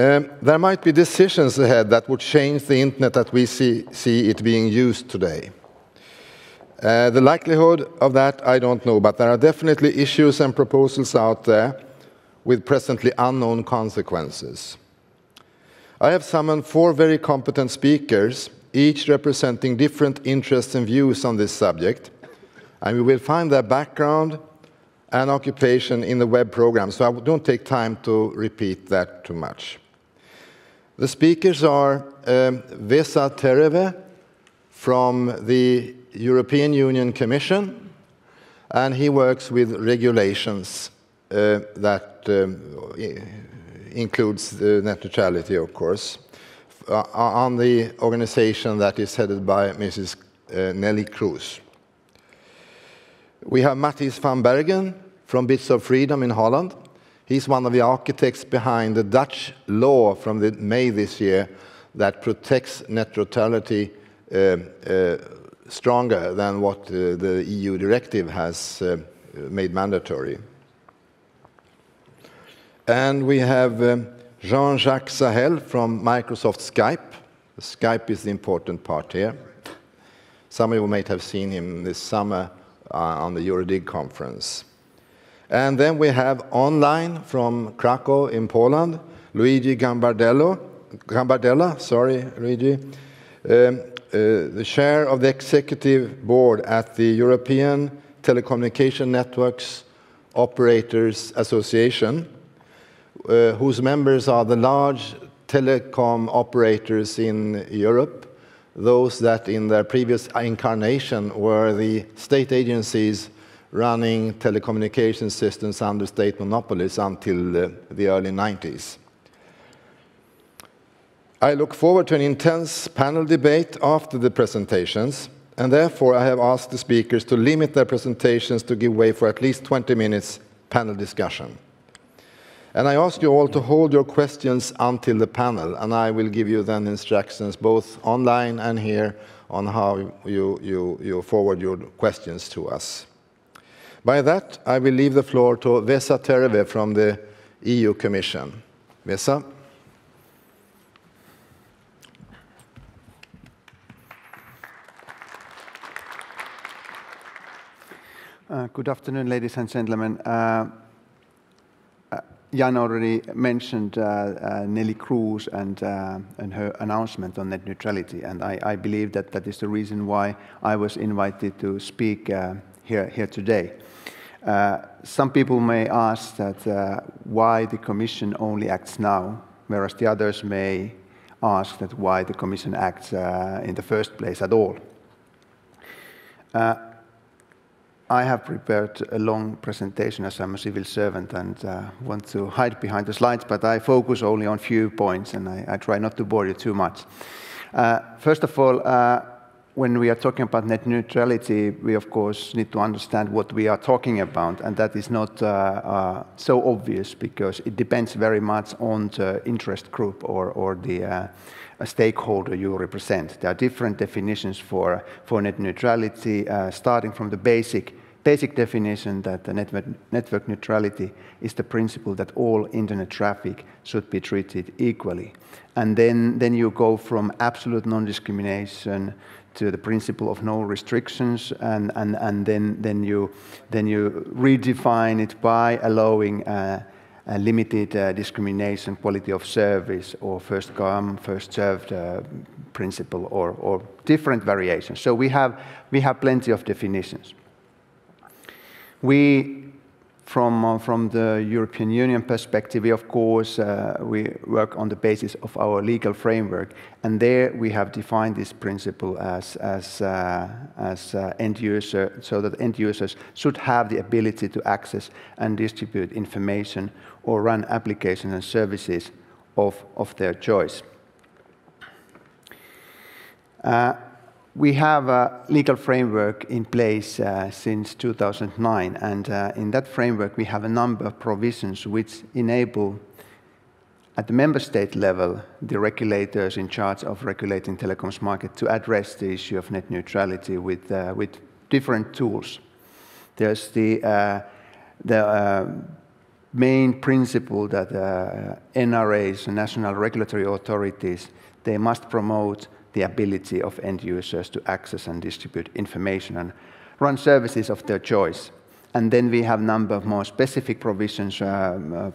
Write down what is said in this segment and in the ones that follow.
Um, there might be decisions ahead that would change the internet that we see, see it being used today. Uh, the likelihood of that, I don't know, but there are definitely issues and proposals out there with presently unknown consequences. I have summoned four very competent speakers, each representing different interests and views on this subject, and we will find their background and occupation in the web program, so I don't take time to repeat that too much. The speakers are um, Vesa Terävä from the European Union Commission, and he works with regulations uh, that um, includes net neutrality, of course, uh, on the organization that is headed by Mrs. Uh, Neelie Kroes. We have Matthijs van Bergen from Bits of Freedom in Holland. He's one of the architects behind the Dutch law from the May this year that protects net neutrality uh, uh, stronger than what uh, the EU directive has uh, made mandatory. And we have um, Jean-Jacques Sahel from Microsoft Skype. Skype is the important part here. Some of you might have seen him this summer uh, on the Eurodig conference. And then we have online from Krakow in Poland, Luigi Gambardello, Gambardella, sorry, Luigi, um, uh, the chair of the executive board at the European Telecommunication Networks Operators Association, uh, whose members are the large telecom operators in Europe, those that in their previous incarnation were the state agencies running telecommunication systems under state monopolies until uh, the early 90s. I look forward to an intense panel debate after the presentations, and therefore I have asked the speakers to limit their presentations to give way for at least 20 minutes panel discussion. And I ask you all to hold your questions until the panel, and I will give you then instructions both online and here on how you, you, you forward your questions to us. By that, I will leave the floor to Vesa Terävä from the EU Commission. Vesa. Uh, good afternoon, ladies and gentlemen. Uh, uh, Jan already mentioned uh, uh, Neelie Kroes and, uh, and her announcement on net neutrality, and I, I, believe that that is the reason why I was invited to speak here, here today. Uh, some people may ask that uh, why the Commission only acts now, whereas the others may ask that why the Commission acts uh, in the first place at all. Uh, I have prepared a long presentation as I'm a civil servant and uh, want to hide behind the slides, but I focus only on few points and I, I try not to bore you too much. first of all, when we are talking about net neutrality, we of course need to understand what we are talking about, and that is not uh, uh, so obvious because it depends very much on the interest group or, or the uh, stakeholder you represent. There are different definitions for, for net neutrality, uh, starting from the basic basic definition that network, network neutrality is the principle that all internet traffic should be treated equally. And then, then you go from absolute non-discrimination to the principle of no restrictions, and, and, and then, then, you, then you redefine it by allowing uh, a limited uh, discrimination, quality of service, or first come, first served uh, principle, or, or different variations. So we have, we have plenty of definitions. We from, uh, from the European Union perspective, we of course, uh, we work on the basis of our legal framework. And there we have defined this principle as, as, uh, as end user, so that end users should have the ability to access and distribute information or run applications and services of, of their choice. Uh, we have a legal framework in place uh, since 2009, and uh, in that framework we have a number of provisions which enable, at the member state level, the regulators in charge of regulating telecoms market to address the issue of net neutrality with, uh, with different tools. There's the, uh, the uh, main principle that uh, NRAs, national regulatory authorities, they must promote the ability of end users to access and distribute information and run services of their choice. And then we have a number of more specific provisions um, uh,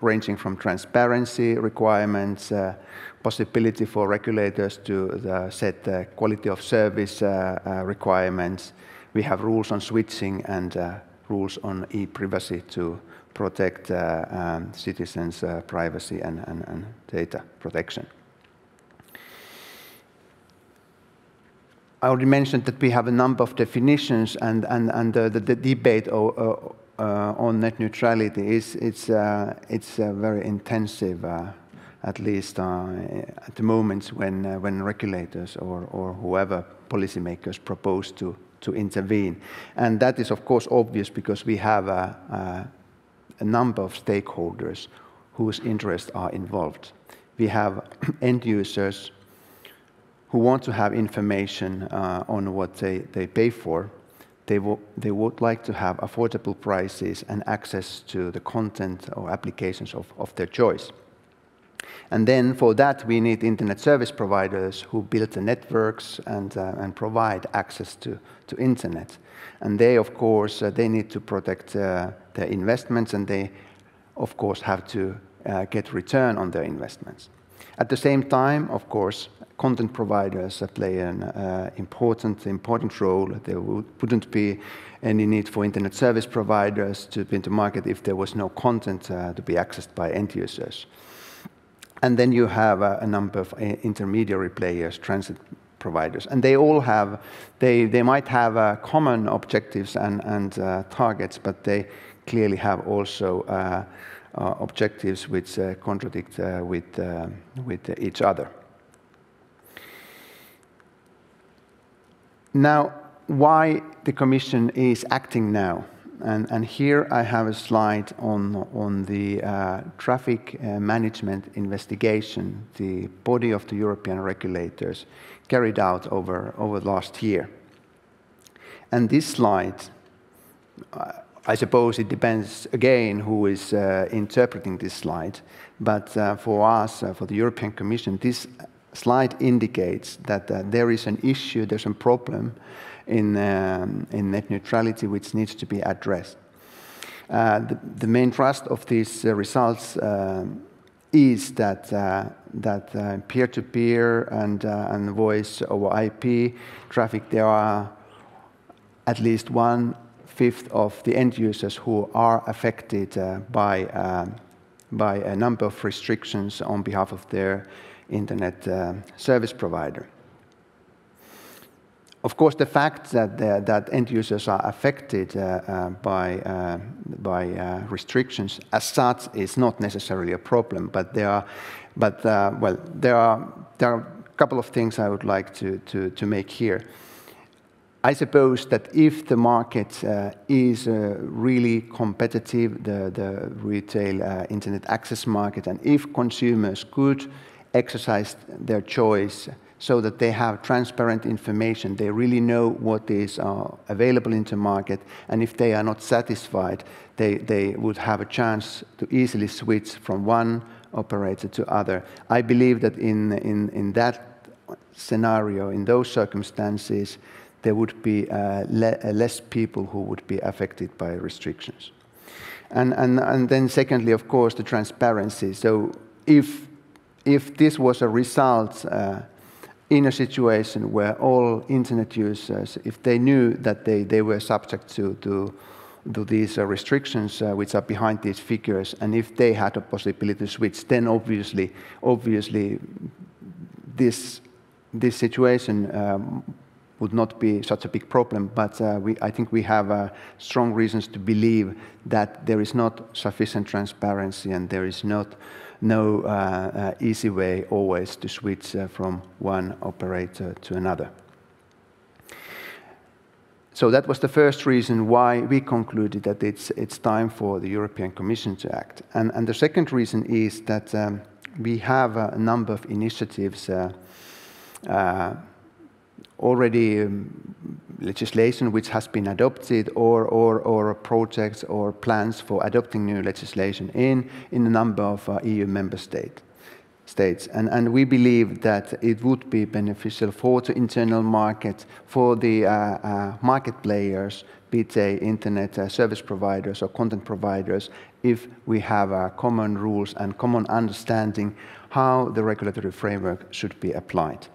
ranging from transparency requirements, uh, possibility for regulators to uh, set quality of service uh, uh, requirements. We have rules on switching and uh, rules on e-privacy to protect um, citizens' privacy and, and, and data protection. I already mentioned that we have a number of definitions, and, and, and the, the, the debate o, uh, uh, on net neutrality is it's, uh, it's uh, very intensive, uh, at least uh, at the moment when, when regulators or, or whoever policymakers propose to, to intervene. And that is, of course, obvious because we have a, a number of stakeholders whose interests are involved. We have end users, who want to have information uh, on what they, they pay for. They, will, they would like to have affordable prices and access to the content or applications of, of their choice. And then for that, we need internet service providers who build the networks and, uh, and provide access to, to internet. And they, of course, uh, they need to protect uh, their investments and they, of course, have to uh, get return on their investments. At the same time, of course, content providers play an uh, important, important role. There wouldn't be any need for internet service providers to be in the market if there was no content uh, to be accessed by end users. And then you have a, a number of uh, intermediary players, transit providers, and they all have, they, they might have uh, common objectives and, and uh, targets, but they clearly have also uh, uh, objectives which contradict with, with each other. Now, why the Commission is acting now? And, and here I have a slide on, on the uh, traffic uh, management investigation, the body of the European regulators carried out over, over the last year. And this slide, uh, I suppose it depends again who is uh, interpreting this slide, but uh, for us, for the European Commission, this slide indicates that uh, there is an issue, there's a problem in, um, in net neutrality which needs to be addressed. Uh, the, the, main thrust of these uh, results uh, is that uh, that uh, peer-to-peer -peer and and voice over IP traffic there are at least one fifth of the end users who are affected by by a number of restrictions on behalf of their internet uh, service provider. Of course, the fact that, that end users are affected uh, uh, by, uh, by uh, restrictions as such is not necessarily a problem, but there are, but, uh, well, there are, there are a couple of things I would like to, to, to make here. I suppose that if the market uh, is uh, really competitive, the, the retail uh, internet access market, and if consumers could exercise their choice so that they have transparent information. They really know what is uh, available in the market, and if they are not satisfied, they, they would have a chance to easily switch from one operator to other. I believe that in, in, in that scenario, in those circumstances, there would be uh, le uh, less people who would be affected by restrictions. And, and, and then secondly, of course, the transparency. So if if this was a result uh, in a situation where all internet users, if they knew that they, they were subject to, to, to these uh, restrictions uh, which are behind these figures, and if they had a possibility to switch, then obviously, obviously this, this situation um, would not be such a big problem, but uh, we, I think we have uh, strong reasons to believe that there is not sufficient transparency and there is not no uh, uh, easy way always to switch uh, from one operator to another. So that was the first reason why we concluded that it's, it's time for the European Commission to act. And, and the second reason is that um, we have a number of initiatives uh, uh, already um, legislation which has been adopted or, or, or projects or plans for adopting new legislation in, in a number of uh, EU member state, states. And, and we believe that it would be beneficial for the internal market, for the uh, uh, market players, be they internet uh, service providers or content providers, if we have uh, common rules and common understanding how the regulatory framework should be applied.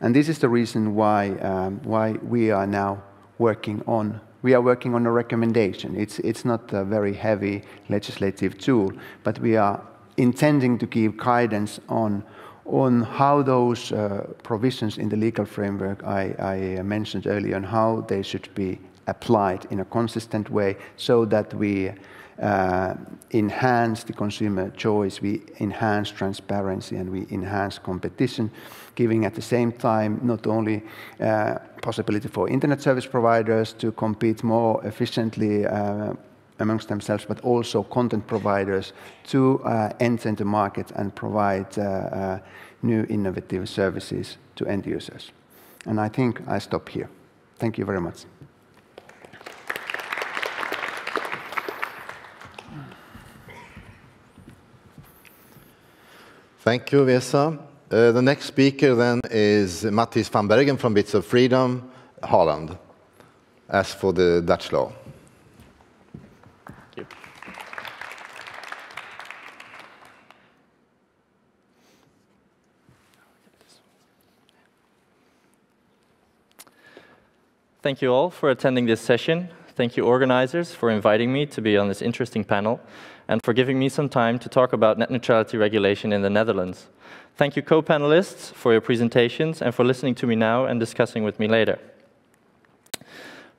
And this is the reason why, um, why we are now working on we are working on a recommendation. It's, it's not a very heavy legislative tool, but we are intending to give guidance on, on how those uh, provisions in the legal framework I, I mentioned earlier, and how they should be applied in a consistent way so that we uh, enhance the consumer choice, we enhance transparency, and we enhance competition, giving at the same time not only uh, possibility for internet service providers to compete more efficiently uh, amongst themselves, but also content providers to uh, enter the market and provide uh, uh, new innovative services to end users. And I think I stop here. Thank you very much. Thank you, Vesa. Uh, the next speaker then is Matthijs van Bergen from Bits of Freedom, Holland, as for the Dutch law. Thank you. Thank you all for attending this session. Thank you organizers for inviting me to be on this interesting panel and for giving me some time to talk about net neutrality regulation in the Netherlands. Thank you co-panelists for your presentations and for listening to me now and discussing with me later.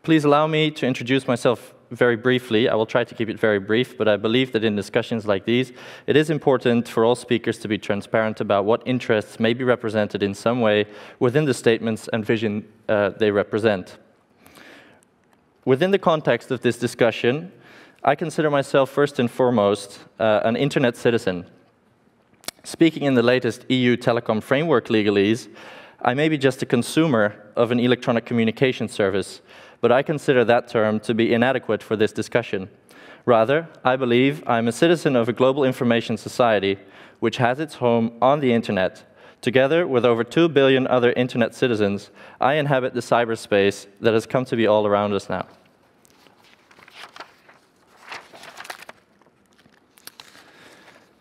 Please allow me to introduce myself very briefly. I will try to keep it very brief, but I believe that in discussions like these, it is important for all speakers to be transparent about what interests may be represented in some way within the statements and vision uh, they represent. Within the context of this discussion, I consider myself first and foremost uh, an internet citizen. Speaking in the latest EU telecom framework legalese, I may be just a consumer of an electronic communication service, but I consider that term to be inadequate for this discussion. Rather, I believe I'm a citizen of a global information society which has its home on the internet. Together with over 2 billion other internet citizens, I inhabit the cyberspace that has come to be all around us now.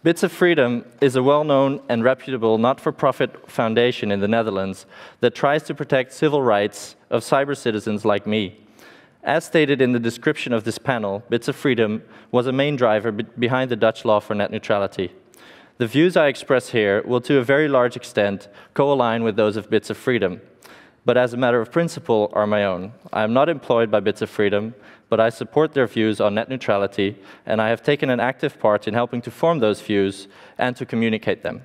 Bits of Freedom is a well-known and reputable not-for-profit foundation in the Netherlands that tries to protect civil rights of cyber citizens like me. As stated in the description of this panel, Bits of Freedom was a main driver be behind the Dutch law for net neutrality. The views I express here will to a very large extent co-align with those of Bits of Freedom, but as a matter of principle are my own. I am not employed by Bits of Freedom, but I support their views on net neutrality, and I have taken an active part in helping to form those views and to communicate them.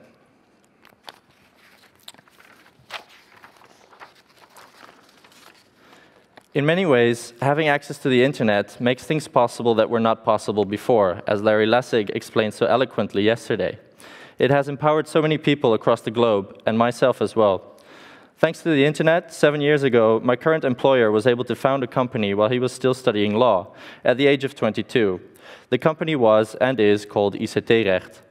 In many ways, having access to the internet makes things possible that were not possible before, as Larry Lessig explained so eloquently yesterday. It has empowered so many people across the globe, and myself as well. Thanks to the internet, seven years ago, my current employer was able to found a company while he was still studying law, at the age of 22. The company was, and is, called ICT Recht.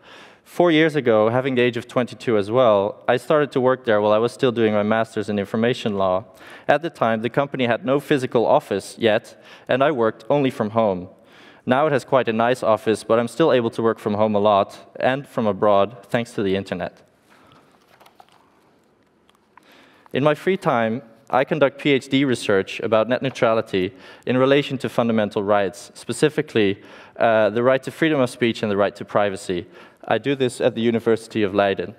Four years ago, having the age of 22 as well, I started to work there while I was still doing my master's in information law. At the time, the company had no physical office yet, and I worked only from home. Now it has quite a nice office, but I'm still able to work from home a lot, and from abroad, thanks to the internet. In my free time, I conduct PhD research about net neutrality in relation to fundamental rights, specifically uh, the right to freedom of speech and the right to privacy. I do this at the University of Leiden.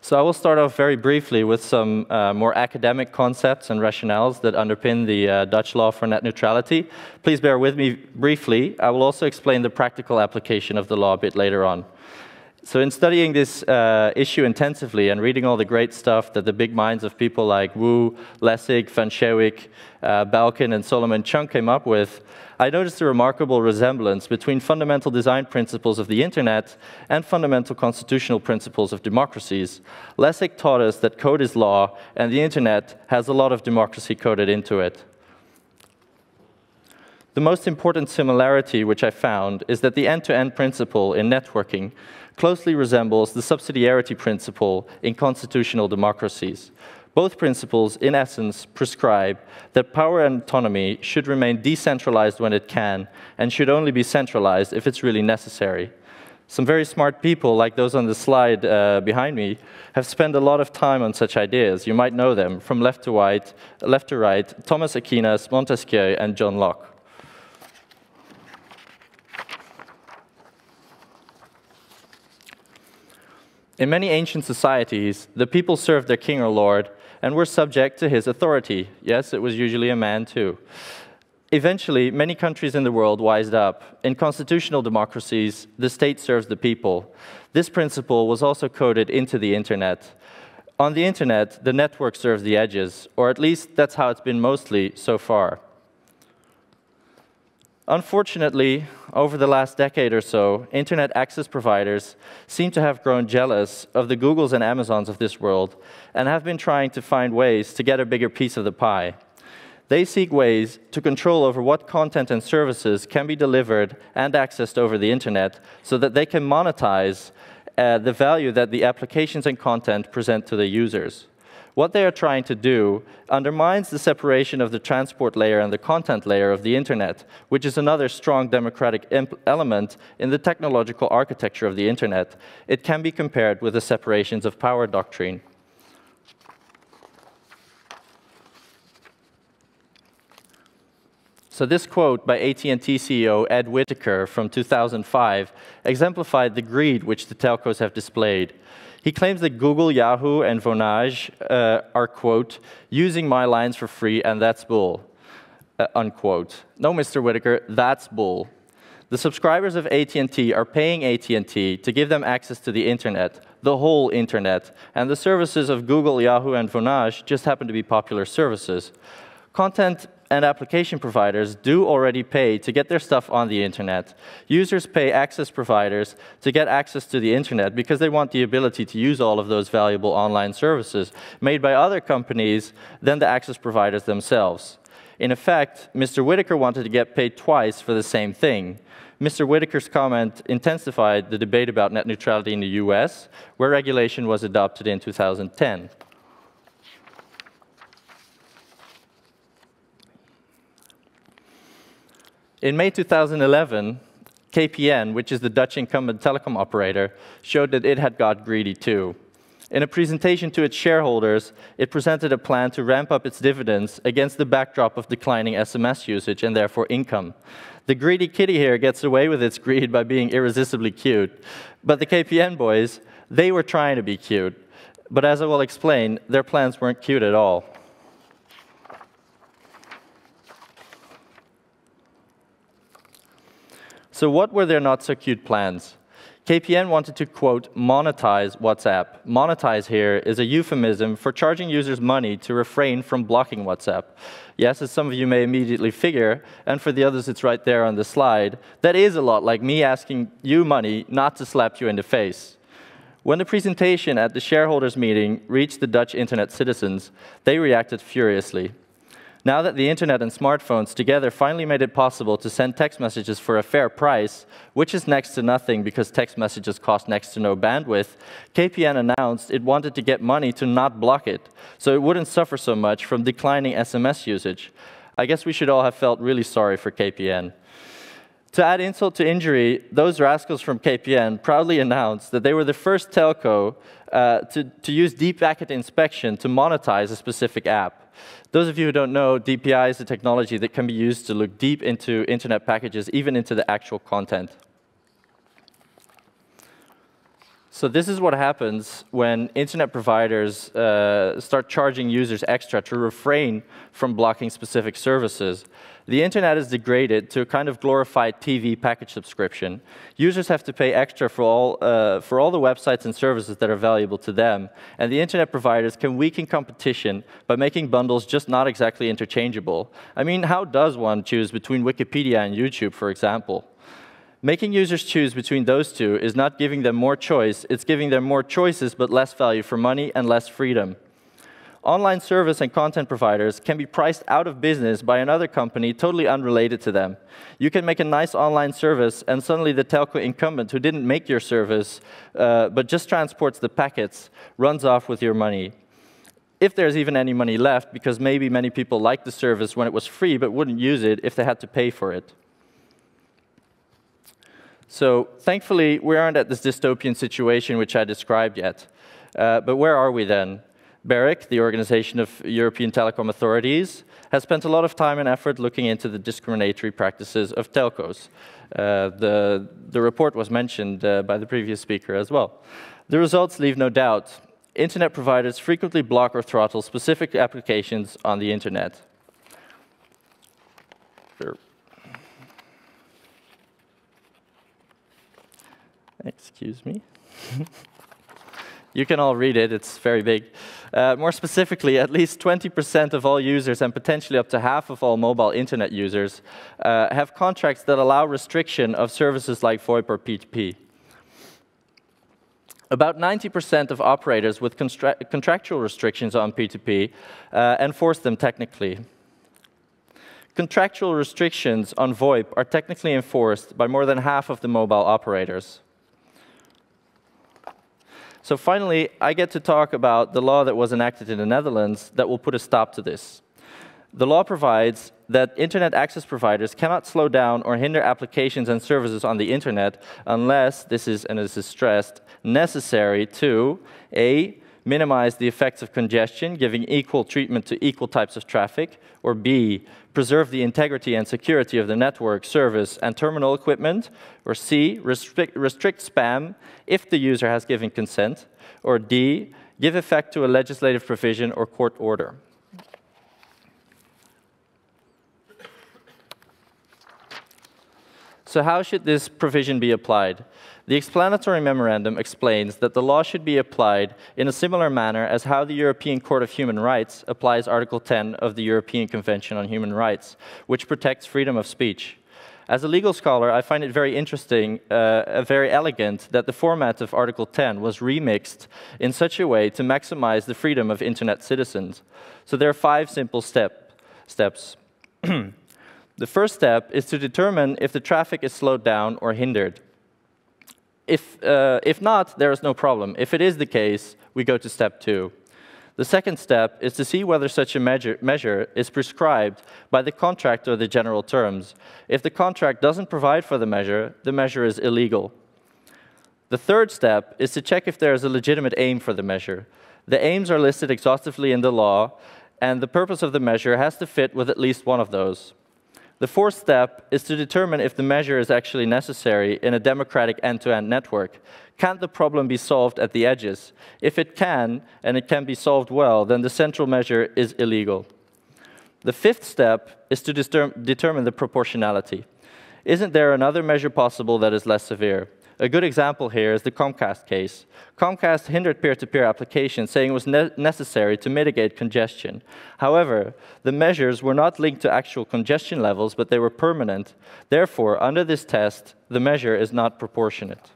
So I will start off very briefly with some uh, more academic concepts and rationales that underpin the uh, Dutch law for net neutrality. Please bear with me briefly. I will also explain the practical application of the law a bit later on. So in studying this uh, issue intensively and reading all the great stuff that the big minds of people like Wu, Lessig, Van Schewick, uh, Balkin, and Solomon Chung came up with, I noticed a remarkable resemblance between fundamental design principles of the internet and fundamental constitutional principles of democracies. Lessig taught us that code is law, and the internet has a lot of democracy coded into it. The most important similarity which I found is that the end-to-end -end principle in networking closely resembles the subsidiarity principle in constitutional democracies. Both principles, in essence, prescribe that power and autonomy should remain decentralized when it can, and should only be centralized if it's really necessary. Some very smart people, like those on the slide uh, behind me, have spent a lot of time on such ideas. You might know them, from left to right, left to right Thomas Aquinas, Montesquieu, and John Locke. In many ancient societies, the people served their king or lord and were subject to his authority. Yes, it was usually a man too. Eventually, many countries in the world wised up. In constitutional democracies, the state serves the people. This principle was also coded into the internet. On the internet, the network serves the edges, or at least that's how it's been mostly so far. Unfortunately, over the last decade or so, internet access providers seem to have grown jealous of the Googles and Amazons of this world and have been trying to find ways to get a bigger piece of the pie. They seek ways to control over what content and services can be delivered and accessed over the internet so that they can monetize uh, the value that the applications and content present to the users what they are trying to do undermines the separation of the transport layer and the content layer of the internet, which is another strong democratic element in the technological architecture of the internet. It can be compared with the separations of power doctrine. So this quote by AT&T CEO Ed Whitacre from 2005 exemplified the greed which the telcos have displayed. He claims that Google, Yahoo, and Vonage uh, are, quote, using my lines for free, and that's bull, uh, unquote. No, Mr. Whitacre, that's bull. The subscribers of AT&T are paying AT&T to give them access to the internet, the whole internet, and the services of Google, Yahoo, and Vonage just happen to be popular services. Content and application providers do already pay to get their stuff on the internet. Users pay access providers to get access to the internet because they want the ability to use all of those valuable online services made by other companies than the access providers themselves. In effect, Mr. Whitacre wanted to get paid twice for the same thing. Mr. Whitacre's comment intensified the debate about net neutrality in the US, where regulation was adopted in 2010. In May 2011, KPN, which is the Dutch incumbent telecom operator, showed that it had got greedy too. In a presentation to its shareholders, it presented a plan to ramp up its dividends against the backdrop of declining SMS usage and therefore income. The greedy kitty here gets away with its greed by being irresistibly cute. But the KPN boys, they were trying to be cute. But as I will explain, their plans weren't cute at all. So what were their not so cute plans? KPN wanted to, quote, monetize WhatsApp. Monetize here is a euphemism for charging users money to refrain from blocking WhatsApp. Yes, as some of you may immediately figure, and for the others it's right there on the slide, that is a lot like me asking you money not to slap you in the face. When the presentation at the shareholders meeting reached the Dutch internet citizens, they reacted furiously. Now that the internet and smartphones together finally made it possible to send text messages for a fair price, which is next to nothing because text messages cost next to no bandwidth, KPN announced it wanted to get money to not block it, so it wouldn't suffer so much from declining SMS usage. I guess we should all have felt really sorry for KPN. To add insult to injury, those rascals from KPN proudly announced that they were the first telco uh, to, to use deep packet inspection to monetize a specific app. Those of you who don't know, DPI is a technology that can be used to look deep into internet packages, even into the actual content. So this is what happens when internet providers uh, start charging users extra to refrain from blocking specific services. The internet is degraded to a kind of glorified TV package subscription. Users have to pay extra for all, uh, for all the websites and services that are valuable to them, and the internet providers can weaken competition by making bundles just not exactly interchangeable. I mean, how does one choose between Wikipedia and YouTube, for example? Making users choose between those two is not giving them more choice, it's giving them more choices but less value for money and less freedom. Online service and content providers can be priced out of business by another company totally unrelated to them. You can make a nice online service, and suddenly the telco incumbent who didn't make your service uh, but just transports the packets runs off with your money. If there's even any money left, because maybe many people liked the service when it was free but wouldn't use it if they had to pay for it. So thankfully, we aren't at this dystopian situation which I described yet. Uh, but where are we then? BEREC, the Organization of European Telecom Authorities, has spent a lot of time and effort looking into the discriminatory practices of telcos. Uh, the, the report was mentioned uh, by the previous speaker as well. The results leave no doubt. Internet providers frequently block or throttle specific applications on the internet. Excuse me. you can all read it, it's very big. Uh, more specifically, at least 20% of all users and potentially up to half of all mobile internet users uh, have contracts that allow restriction of services like VoIP or P2P. About 90% of operators with contractual restrictions on P2P uh, enforce them technically. Contractual restrictions on VoIP are technically enforced by more than half of the mobile operators. So finally, I get to talk about the law that was enacted in the Netherlands that will put a stop to this. The law provides that internet access providers cannot slow down or hinder applications and services on the internet unless this is, and this is stressed, necessary to A, minimize the effects of congestion, giving equal treatment to equal types of traffic, or B, preserve the integrity and security of the network, service, and terminal equipment, or C, restrict, restrict spam if the user has given consent, or D, give effect to a legislative provision or court order. So how should this provision be applied? The explanatory memorandum explains that the law should be applied in a similar manner as how the European Court of Human Rights applies Article 10 of the European Convention on Human Rights, which protects freedom of speech. As a legal scholar, I find it very interesting, uh, very elegant, that the format of Article 10 was remixed in such a way to maximize the freedom of internet citizens. So there are five simple step, steps. the first step is to determine if the traffic is slowed down or hindered. If, uh, if not, there is no problem. If it is the case, we go to step two. The second step is to see whether such a measure, measure, is prescribed by the contract or the general terms. If the contract doesn't provide for the measure, the measure is illegal. The third step is to check if there is a legitimate aim for the measure. The aims are listed exhaustively in the law, and the purpose of the measure has to fit with at least one of those. The fourth step is to determine if the measure is actually necessary in a democratic end-to-end -end network. Can't the problem be solved at the edges? If it can, and it can be solved well, then the central measure is illegal. The fifth step is to determine the proportionality. Isn't there another measure possible that is less severe? A good example here is the Comcast case. Comcast hindered peer-to-peer -peer applications, saying it was ne necessary to mitigate congestion. However, the measures were not linked to actual congestion levels, but they were permanent. Therefore, under this test, the measure is not proportionate.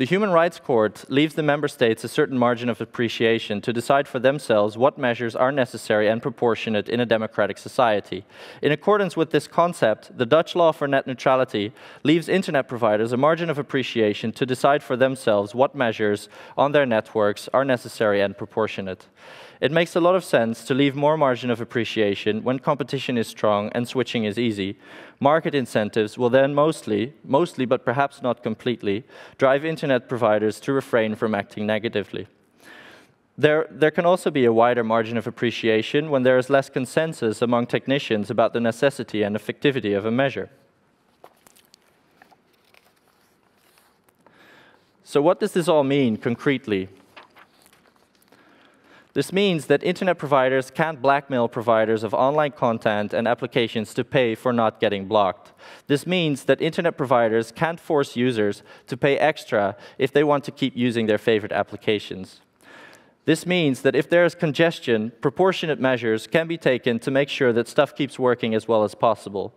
The Human Rights Court leaves the member states a certain margin of appreciation to decide for themselves what measures are necessary and proportionate in a democratic society. In accordance with this concept, the Dutch law for net neutrality leaves internet providers a margin of appreciation to decide for themselves what measures on their networks are necessary and proportionate. It makes a lot of sense to leave more margin of appreciation when competition is strong and switching is easy. Market incentives will then mostly, mostly but perhaps not completely, drive internet providers to refrain from acting negatively. There, there can also be a wider margin of appreciation when there is less consensus among technicians about the necessity and effectivity of a measure. So what does this all mean concretely? This means that internet providers can't blackmail providers of online content and applications to pay for not getting blocked. This means that internet providers can't force users to pay extra if they want to keep using their favorite applications. This means that if there is congestion, proportionate measures can be taken to make sure that stuff keeps working as well as possible.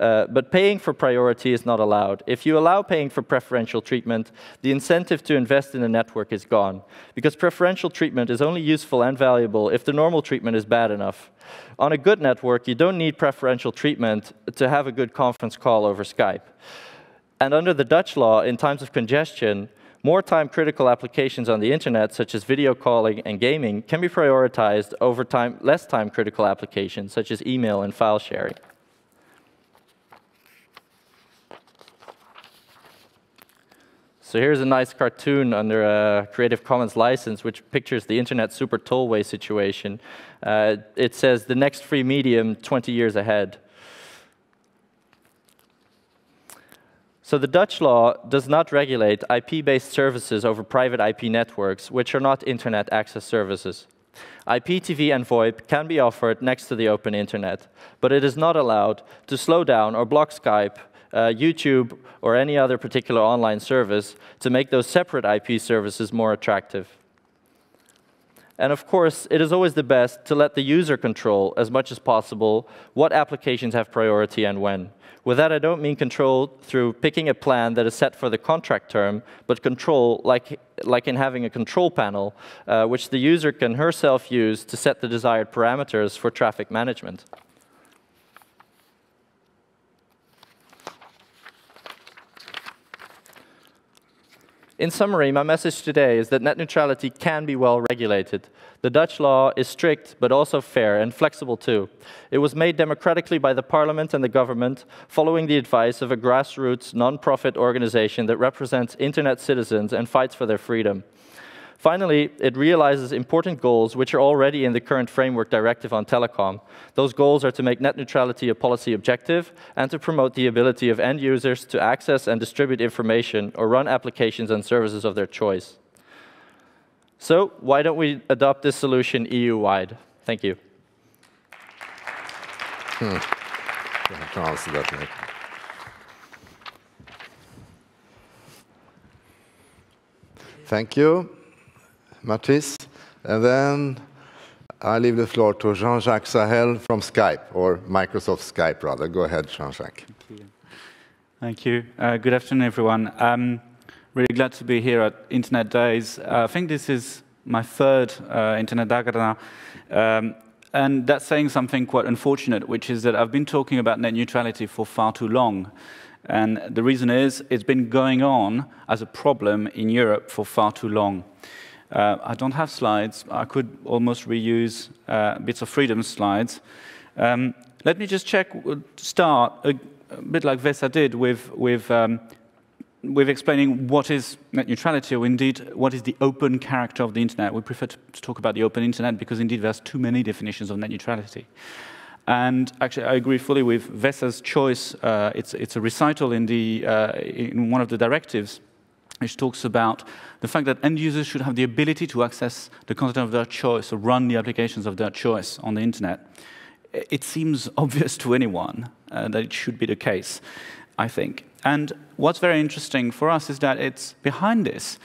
Uh, but paying for priority is not allowed. If you allow paying for preferential treatment, the incentive to invest in a network is gone, because preferential treatment is only useful and valuable if the normal treatment is bad enough. On a good network, you don't need preferential treatment to have a good conference call over Skype. And under the Dutch law, in times of congestion, more time-critical applications on the internet, such as video calling and gaming, can be prioritized over time, less time-critical applications, such as email and file sharing. So here's a nice cartoon under a Creative Commons license, which pictures the internet super tollway situation. Uh, it says, the next free medium 20 years ahead. So the Dutch law does not regulate IP-based services over private IP networks, which are not internet access services. IPTV and VoIP can be offered next to the open internet, but it is not allowed to slow down or block Skype, uh, YouTube, or any other particular online service to make those separate IP services more attractive. And of course, it is always the best to let the user control as much as possible what applications have priority and when. With that, I don't mean control through picking a plan that is set for the contract term, but control like, like in having a control panel, uh, which the user can herself use to set the desired parameters for traffic management. In summary, my message today is that net neutrality can be well regulated. The Dutch law is strict, but also fair and flexible too. It was made democratically by the parliament and the government, following the advice of a grassroots non-profit organization that represents internet citizens and fights for their freedom. Finally, it realizes important goals which are already in the current framework directive on telecom. Those goals are to make net neutrality a policy objective and to promote the ability of end users to access and distribute information or run applications and services of their choice. So why don't we adopt this solution EU-wide? Thank you. Hmm. Thank you. Matthijs. And then I leave the floor to Jean-Jacques Sahel from Skype, or Microsoft Skype, rather. Go ahead, Jean-Jacques. Thank you. Thank you. Uh, good afternoon, everyone. I'm really glad to be here at Internet Days. Uh, I think this is my third uh, Internet now. Um, and that's saying something quite unfortunate, which is that I've been talking about net neutrality for far too long. And the reason is it's been going on as a problem in Europe for far too long. Uh, I don't have slides. I could almost reuse uh, bits of freedom slides. Um, let me just check, uh, start a, a, bit like Vesa did with, with, um, with explaining what is net neutrality, or indeed what is the open character of the internet. We prefer to, to talk about the open internet because indeed there's too many definitions of net neutrality. And actually, I agree fully with Vesa's choice. Uh, it's, it's a recital in, the, uh, in one of the directives which talks about the fact that end users should have the ability to access the content of their choice or run the applications of their choice on the internet. It seems obvious to anyone uh, that it should be the case, I think. And what's very interesting for us is that it's behind this,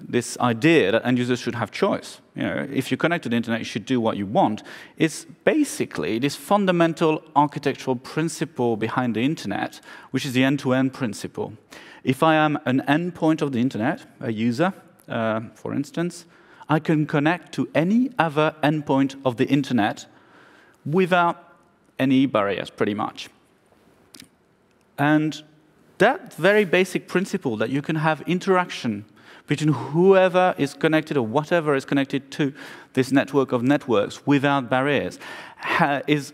this idea that end users should have choice. You know, if you connect to the internet, you should do what you want. It's basically this fundamental architectural principle behind the internet, which is the end-to-end -end principle. If I am an endpoint of the internet, a user, uh, for instance, I can connect to any other endpoint of the internet without any barriers, pretty much. And that very basic principle that you can have interaction between whoever is connected or whatever is connected to this network of networks without barriers is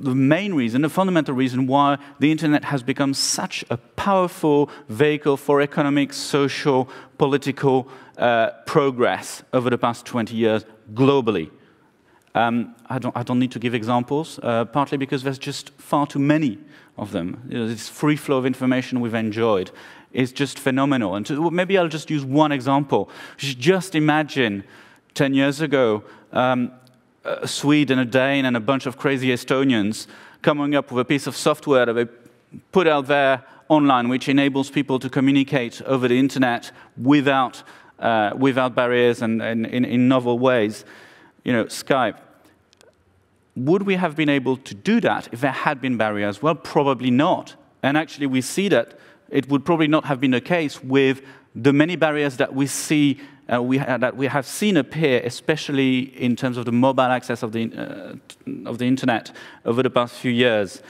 the main reason, the fundamental reason why the internet has become such a powerful vehicle for economic, social, political uh, progress over the past 20 years globally. Um, I, don't, I, don't, need to give examples, uh, partly because there's just far too many of them. You know, this free flow of information we've enjoyed is just phenomenal. And to, maybe I'll just use one example. Just imagine 10 years ago, um, a Swede and a Dane and a bunch of crazy Estonians coming up with a piece of software that they put out there online, which enables people to communicate over the internet without, uh, without barriers and, and in, in novel ways. You know, Skype. Would we have been able to do that if there had been barriers? Well, probably not. And actually, we see that it would probably not have been the case with the many barriers that we see uh, we that we have seen appear, especially in terms of the mobile access of the, uh, of the internet over the past few years.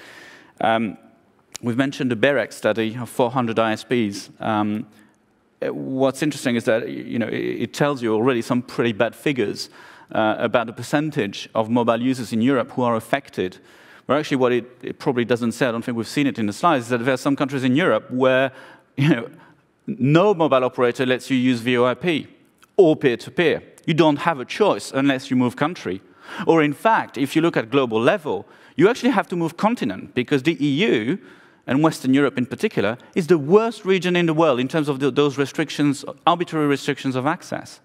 Um, we've mentioned the BEREC study of 400 ISPs. Um, what's interesting is that you know, it, tells you already some pretty bad figures uh, about the percentage of mobile users in Europe who are affected. But actually, what it, it, probably doesn't say, I don't think we've seen it in the slides, is that there are some countries in Europe where you know, no mobile operator lets you use VoIP or peer-to-peer. You don't have a choice unless you move country. Or in fact, if you look at global level, you actually have to move continent because the EU, and Western Europe in particular, is the worst region in the world in terms of the, those restrictions, arbitrary restrictions of access.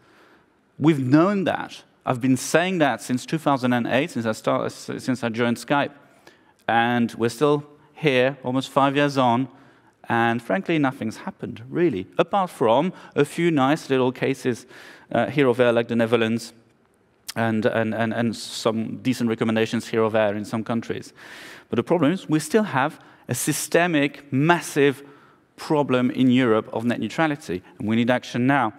We've known that. I've been saying that since 2008, since I, start, since I joined Skype. And we're still here, almost five years on, and frankly, nothing's happened, really, apart from a few nice little cases uh, here or there, like the Netherlands, and, and, and, and some decent recommendations here or there in some countries. But the problem is we still have a systemic, massive problem in Europe of net neutrality, and we need action now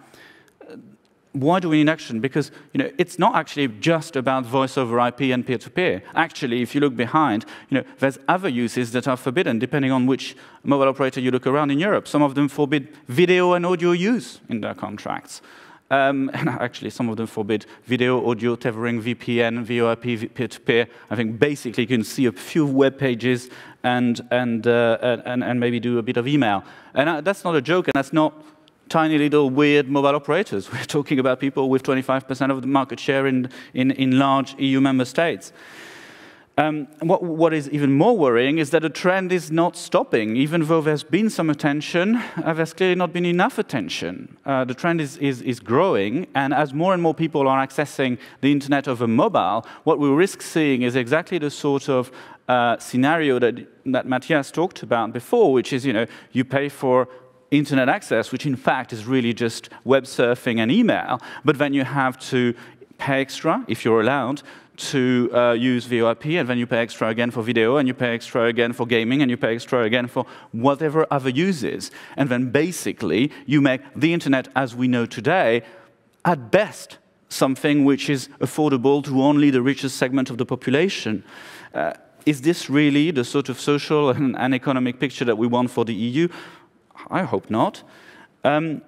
why do we need action? Because you know, it's not actually just about voice over IP and peer-to-peer. -peer. Actually, if you look behind, you know, there's other uses that are forbidden, depending on which mobile operator you look around in Europe. Some of them forbid video and audio use in their contracts. Um, and actually, some of them forbid video, audio, tethering, VPN, VoIP, peer-to-peer. -peer. I think basically you can see a few web pages and, and, uh, and, and maybe do a bit of email. And uh, that's not a joke, and that's not tiny little weird mobile operators. We're talking about people with 25% of the market share in, in, in large EU member states. Um, what, what is even more worrying is that the trend is not stopping. Even though there's been some attention, uh, there's clearly not been enough attention. Uh, the trend is, is, is growing, and as more and more people are accessing the internet over mobile, what we risk seeing is exactly the sort of uh, scenario that, that Matthijs talked about before, which is, you know, you pay for internet access, which in fact is really just web surfing and email, but then you have to pay extra, if you're allowed, to uh, use VoIP, and then you pay extra again for video, and you pay extra again for gaming, and you pay extra again for whatever other uses. And then basically, you make the internet as we know today, at best, something which is affordable to only the richest segment of the population. Uh, is this really the sort of social and, and economic picture that we want for the EU? I hope not. Um,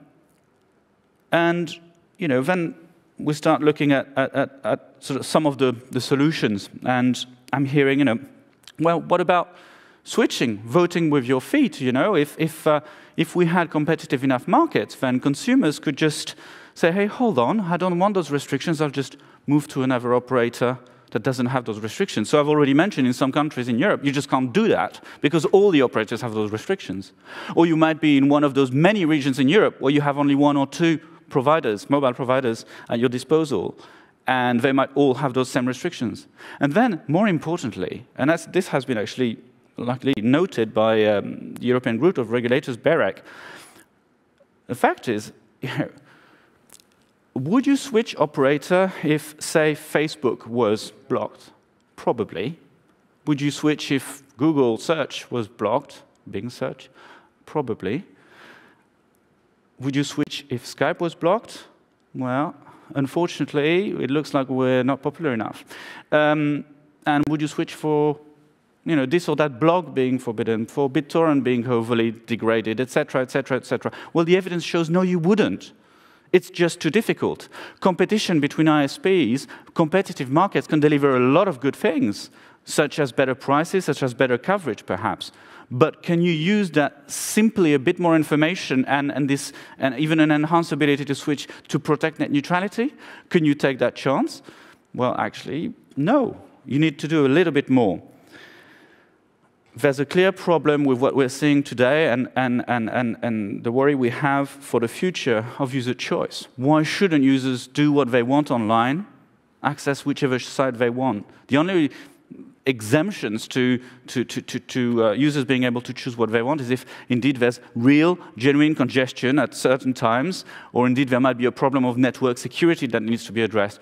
and you know, then we start looking at, at, at, sort of some of the, the solutions. And I'm hearing, you know, well, what about switching, voting with your feet? You know, if, if, uh, if we had competitive enough markets, then consumers could just say, hey, hold on, I don't want those restrictions, I'll just move to another operator that doesn't have those restrictions. So I've already mentioned in some countries in Europe, you just can't do that because all the operators have those restrictions. Or you might be in one of those many regions in Europe where you have only one or two providers, mobile providers at your disposal, and they might all have those same restrictions. And then, more importantly, and this has been actually luckily noted by um, the European Group of Regulators, BEREC, the fact is, you know, would you switch operator if, say, Facebook was blocked? Probably. Would you switch if Google search was blocked, Bing search? Probably. Would you switch if Skype was blocked? Well, unfortunately, it looks like we're not popular enough. Um, and would you switch for you know, this or that blog being forbidden, for BitTorrent being overly degraded, etc., etc., etc.? Well, the evidence shows no, you wouldn't. It's just too difficult. Competition between ISPs, competitive markets can deliver a lot of good things. such as better prices, such as better coverage, perhaps. But can you use that simply a bit more information and, and, this, and even an enhanced ability to switch to protect net neutrality? Can you take that chance? Well, actually, no. You need to do a little bit more there's a clear problem with what we're seeing today and, and, and, and, and the worry we have for the future of user choice. Why shouldn't users do what they want online, access whichever site they want? The only exemptions to, to, to, to, to uh, users being able to choose what they want is if indeed there's real, genuine congestion at certain times, or indeed there might be a problem of network security that needs to be addressed.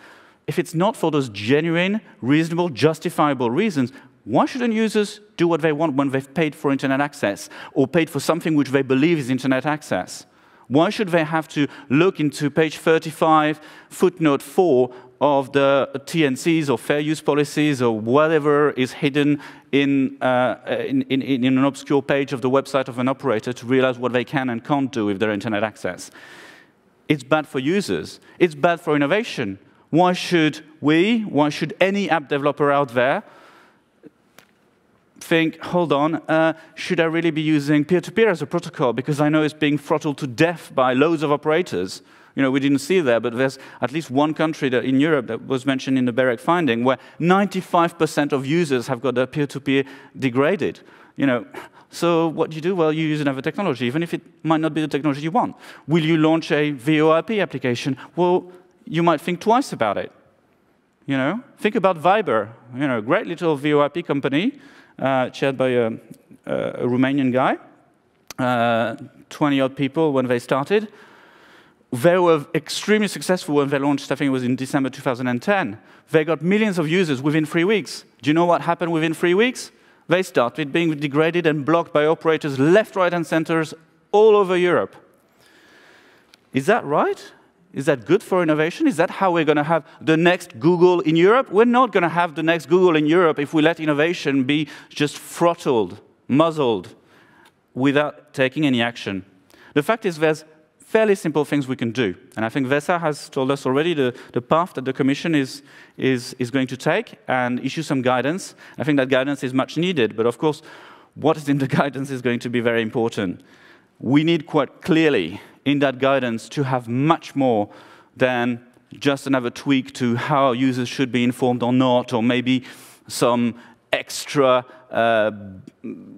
If it's not for those genuine, reasonable, justifiable reasons, why shouldn't users do what they want when they've paid for internet access or paid for something which they believe is internet access? Why should they have to look into page 35, footnote 4 of the T&Cs or fair use policies or whatever is hidden in, uh, in, in, in, an obscure page of the website of an operator to realize what they can and can't do with their internet access? It's bad for users. It's bad for innovation. Why should we, why should any app developer out there think, hold on, uh, should I really be using peer-to-peer -peer as a protocol? Because I know it's being throttled to death by loads of operators. You know, we didn't see there, but there's at least one country that in Europe that was mentioned in the BEREC finding where 95% of users have got their peer-to-peer -peer degraded. You know, so what do you do? Well, you use another technology, even if it might not be the technology you want. Will you launch a VoIP application? Well, you might think twice about it. You know, think about Viber. You know, great little VoIP company chaired by a, a Romanian guy, uh, 20 odd people when they started. They were extremely successful when they launched, I think it was in December 2010. They got millions of users within three weeks. Do you know what happened within three weeks? They started being degraded and blocked by operators left, right, and centers all over Europe. Is that right? Is that good for innovation? Is that how we're going to have the next Google in Europe? We're not going to have the next Google in Europe if we let innovation be just throttled, muzzled, without taking any action. The fact is there's fairly simple things we can do. And I think Vesa has told us already the, the path that the Commission is, is, is going to take and issue some guidance. I think that guidance is much needed. But of course, what is in the guidance is going to be very important. We need quite clearly in that guidance to have much more than just another tweak to how users should be informed or not, or maybe some extra uh,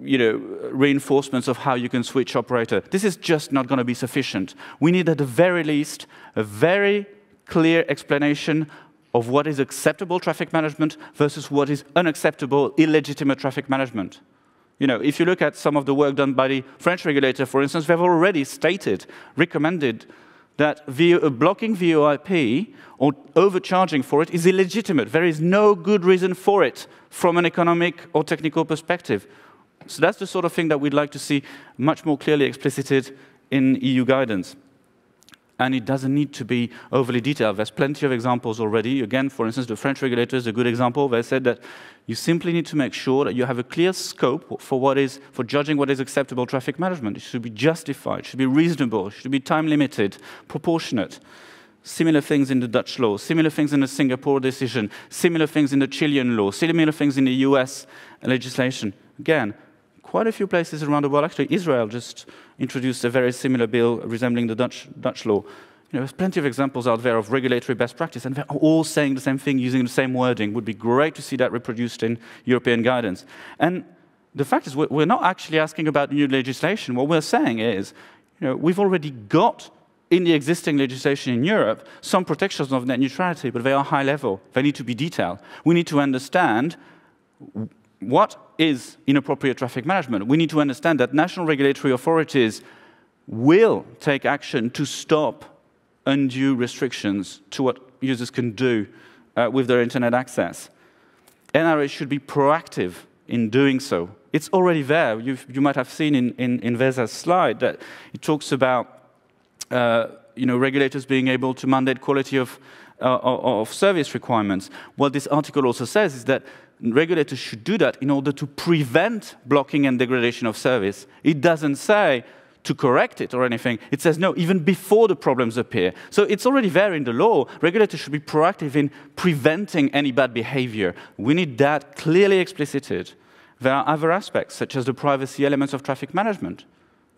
you know, reinforcements of how you can switch operator. This is just not going to be sufficient. We need, at the very least, a very clear explanation of what is acceptable traffic management versus what is unacceptable, illegitimate traffic management. You know, if you look at some of the work done by the French regulator, for instance, they've already stated, recommended that uh, blocking VoIP or overcharging for it is illegitimate. There is no good reason for it from an economic or technical perspective. So that's the sort of thing that we'd like to see much more clearly explicited in EU guidance and it doesn't need to be overly detailed. There's plenty of examples already. Again, for instance, the French regulator is a good example. They said that you simply need to make sure that you have a clear scope for what is for judging what is acceptable traffic management. It should be justified, it should be reasonable, it should be time limited, proportionate. Similar things in the Dutch law, similar things in the Singapore decision, similar things in the Chilean law, similar things in the US legislation. Again, quite a few places around the world. Actually, Israel just introduced a very similar bill resembling the Dutch, Dutch law. You know, there's plenty of examples out there of regulatory best practice, and they're all saying the same thing, using the same wording. Would be great to see that reproduced in European guidance. And the fact is, we're not actually asking about new legislation. What we're saying is, you know, we've already got in the existing legislation in Europe some protections of net neutrality, but they are high level. They need to be detailed. We need to understand what is inappropriate traffic management? We need to understand that national regulatory authorities will take action to stop undue restrictions to what users can do uh, with their internet access. NRA should be proactive in doing so. It's already there. You've, you might have seen in, in, in Vesa's slide that it talks about uh, you know, regulators being able to mandate quality of, uh, of service requirements. What this article also says is that regulators should do that in order to prevent blocking and degradation of service. It doesn't say to correct it or anything. It says no, even before the problems appear. So it's already there in the law. Regulators should be proactive in preventing any bad behavior. We need that clearly explicited. There are other aspects, such as the privacy elements of traffic management.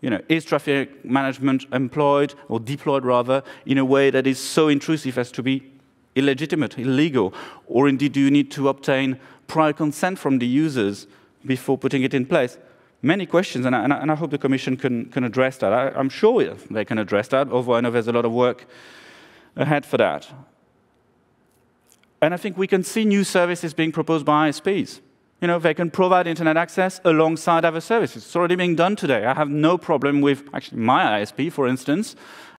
You know, is traffic management employed or deployed rather in a way that is so intrusive as to be illegitimate, illegal? Or indeed, do you need to obtain prior consent from the users before putting it in place? Many questions, and I, and I hope the Commission can, can address that. I, I'm sure they can address that, although I know there's a lot of work ahead for that. And I think we can see new services being proposed by ISPs. You know, they can provide internet access alongside other services. It's already being done today. I have no problem with, actually, my ISP, for instance,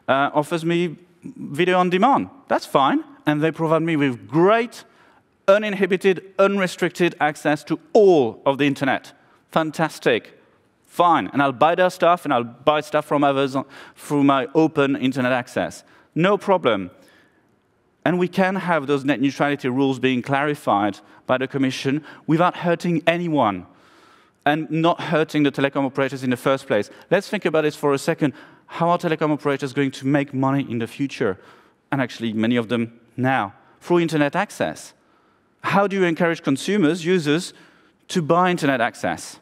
uh, offers me video on demand. That's fine. And they provide me with great, uninhibited, unrestricted access to all of the internet. Fantastic. Fine. And I'll buy their stuff and I'll buy stuff from others through my open internet access. No problem. And we can have those net neutrality rules being clarified by the Commission without hurting anyone and not hurting the telecom operators in the first place. Let's think about this for a second. How are telecom operators going to make money in the future? And actually, many of them now, through internet access. How do you encourage consumers, users, to buy internet access?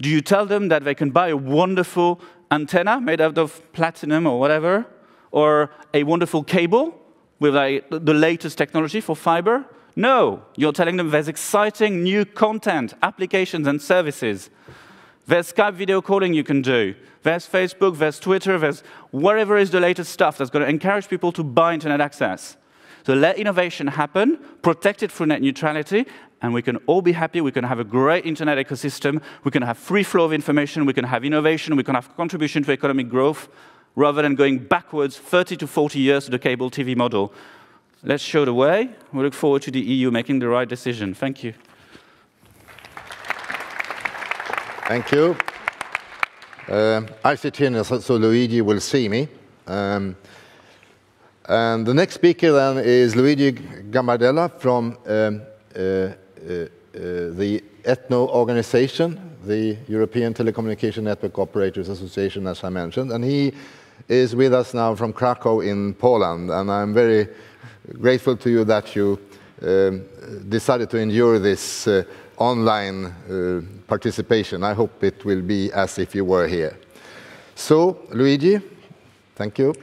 Do you tell them that they can buy a wonderful antenna made out of platinum or whatever, or a wonderful cable with like, the latest technology for fiber? No, you're telling them there's exciting new content, applications, and services. There's Skype video calling you can do. There's Facebook, there's Twitter, there's whatever is the latest stuff that's going to encourage people to buy internet access. So let innovation happen, protect it through net neutrality, and we can all be happy. We can have a great internet ecosystem. We can have free flow of information. We can have innovation. We can have contribution to economic growth rather than going backwards 30 to 40 years to the cable TV model. Let's show the way. We look forward to the EU making the right decision. Thank you. Thank you. Uh, I sit here so Luigi will see me. Um, and the next speaker then is Luigi Gambardella from um, uh, uh, uh, the ETNO organization, the European Telecommunication Network Operators Association, as I mentioned. And he is with us now from Krakow in Poland. And I'm very grateful to you that you um, decided to endure this uh, online uh, participation. I hope it will be as if you were here. So, Luigi, thank you.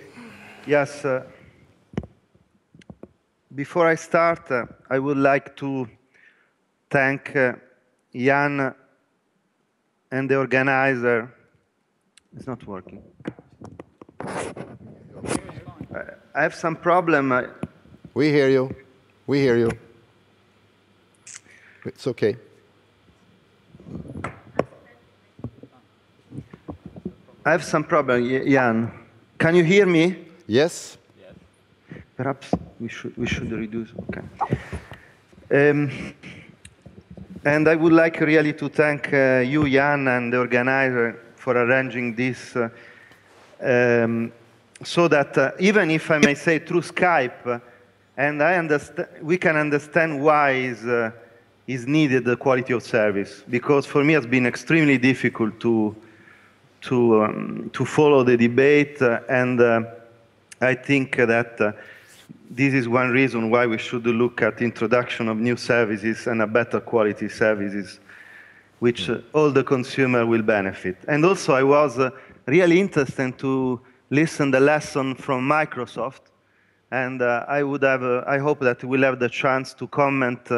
Yes. Uh, before I start, uh, I would like to thank uh, Jan and the organizer. It's not working. I have some problem. We hear you. We hear you. It's okay. I have some problem, Jan. Can you hear me? Yes. Perhaps we should we should reduce. Okay. Um, and I would like really to thank uh, you, Jan, and the organizer for arranging this, uh, um, so that uh, even if I may say through Skype, and I understand, we can understand why is uh, is needed the quality of service because for me it's been extremely difficult to to um, to follow the debate uh, and uh, I think that this is one reason why we should look at introduction of new services and a better quality services which uh, all the consumer will benefit and also I was uh, really interested to listen the lesson from Microsoft and uh, I would have I hope that we'll have the chance to comment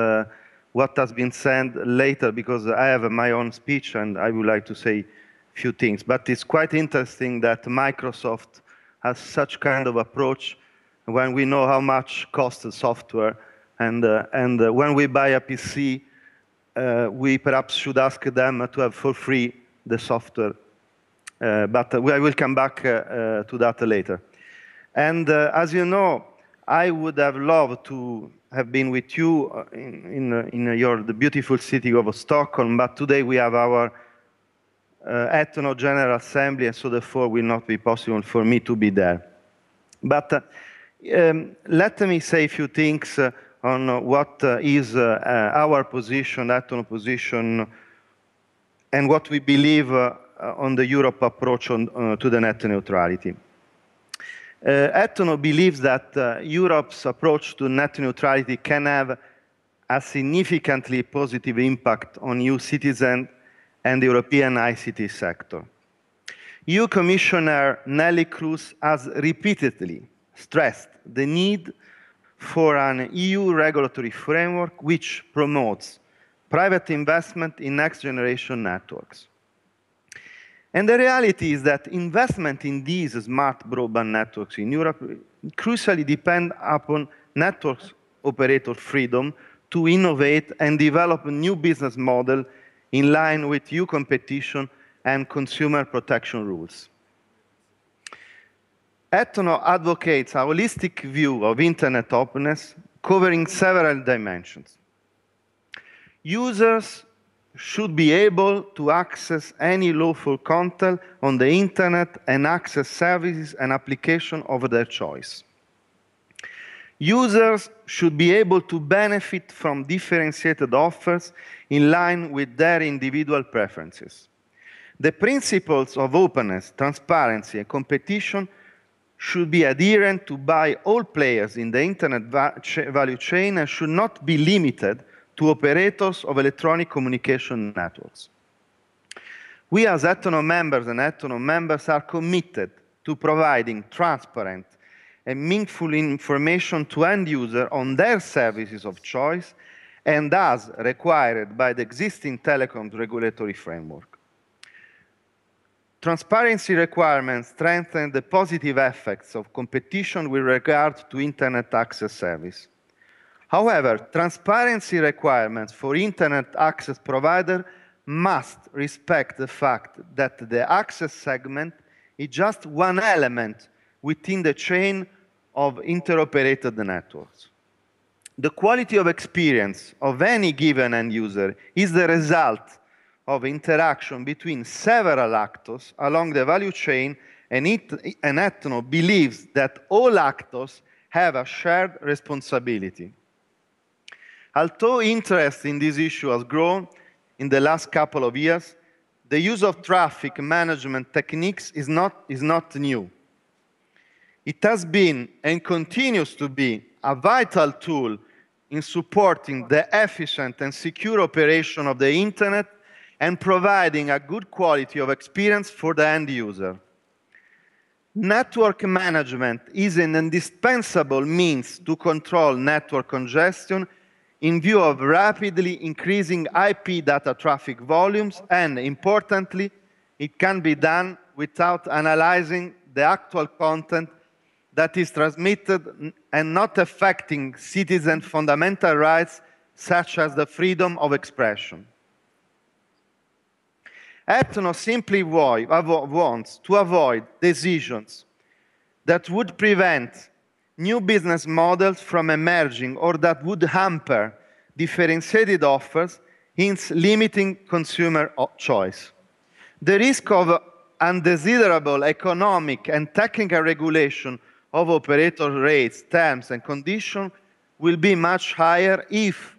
what has been said later because I have my own speech and I would like to say a few things. But it's quite interesting that Microsoft has such kind of approach when we know how much costs the software. And, uh, and uh, when we buy a PC, uh, we perhaps should ask them to have for free the software. Uh, but uh, I will come back uh, to that later. And as you know, I would have loved to have been with you in, in, in your, the beautiful city of Stockholm, but today we have our uh, ETNO General Assembly, and so therefore will not be possible for me to be there. But um, let me say a few things uh, on what uh, is our position, ETNO position, and what we believe on the Europe approach on, uh, to the net neutrality. Uh, believes that uh, Europe's approach to net neutrality can have a significantly positive impact on EU citizens and the European ICT sector. EU Commissioner Neelie Kroes has repeatedly stressed the need for an EU regulatory framework which promotes private investment in next generation networks. And the reality is that investment in these smart broadband networks in Europe crucially depend upon networks operator freedom to innovate and develop a new business model in line with EU competition and consumer protection rules. ETNO advocates a holistic view of internet openness covering several dimensions. Users should be able to access any lawful content on the internet and access services and applications of their choice. Users should be able to benefit from differentiated offers in line with their individual preferences. The principles of openness, transparency, and competition should be adherent to by all players in the internet va value chain and should not be limited to operators of electronic communication networks. We as ETNO members and ETNO members are committed to providing transparent and meaningful information to end users on their services of choice and as required by the existing telecoms regulatory framework. Transparency requirements strengthen the positive effects of competition with regard to internet access service. However, transparency requirements for internet access provider must respect the fact that the access segment is just one element within the chain of interoperated networks. The quality of experience of any given end user is the result of interaction between several actors along the value chain and, it, and ETNO believes that all actors have a shared responsibility. Although interest in this issue has grown in the last couple of years, the use of traffic management techniques is not, is not new. It has been and continues to be a vital tool in supporting the efficient and secure operation of the internet and providing a good quality of experience for the end user. Network management is an indispensable means to control network congestion in view of rapidly increasing IP data traffic volumes, and importantly, it can be done without analyzing the actual content that is transmitted and not affecting citizen fundamental rights such as the freedom of expression. ETNO simply wants to avoid decisions that would prevent new business models from emerging or that would hamper differentiated offers, hence limiting consumer choice. The risk of undesirable economic and technical regulation of operator rates, terms, and conditions will be much higher if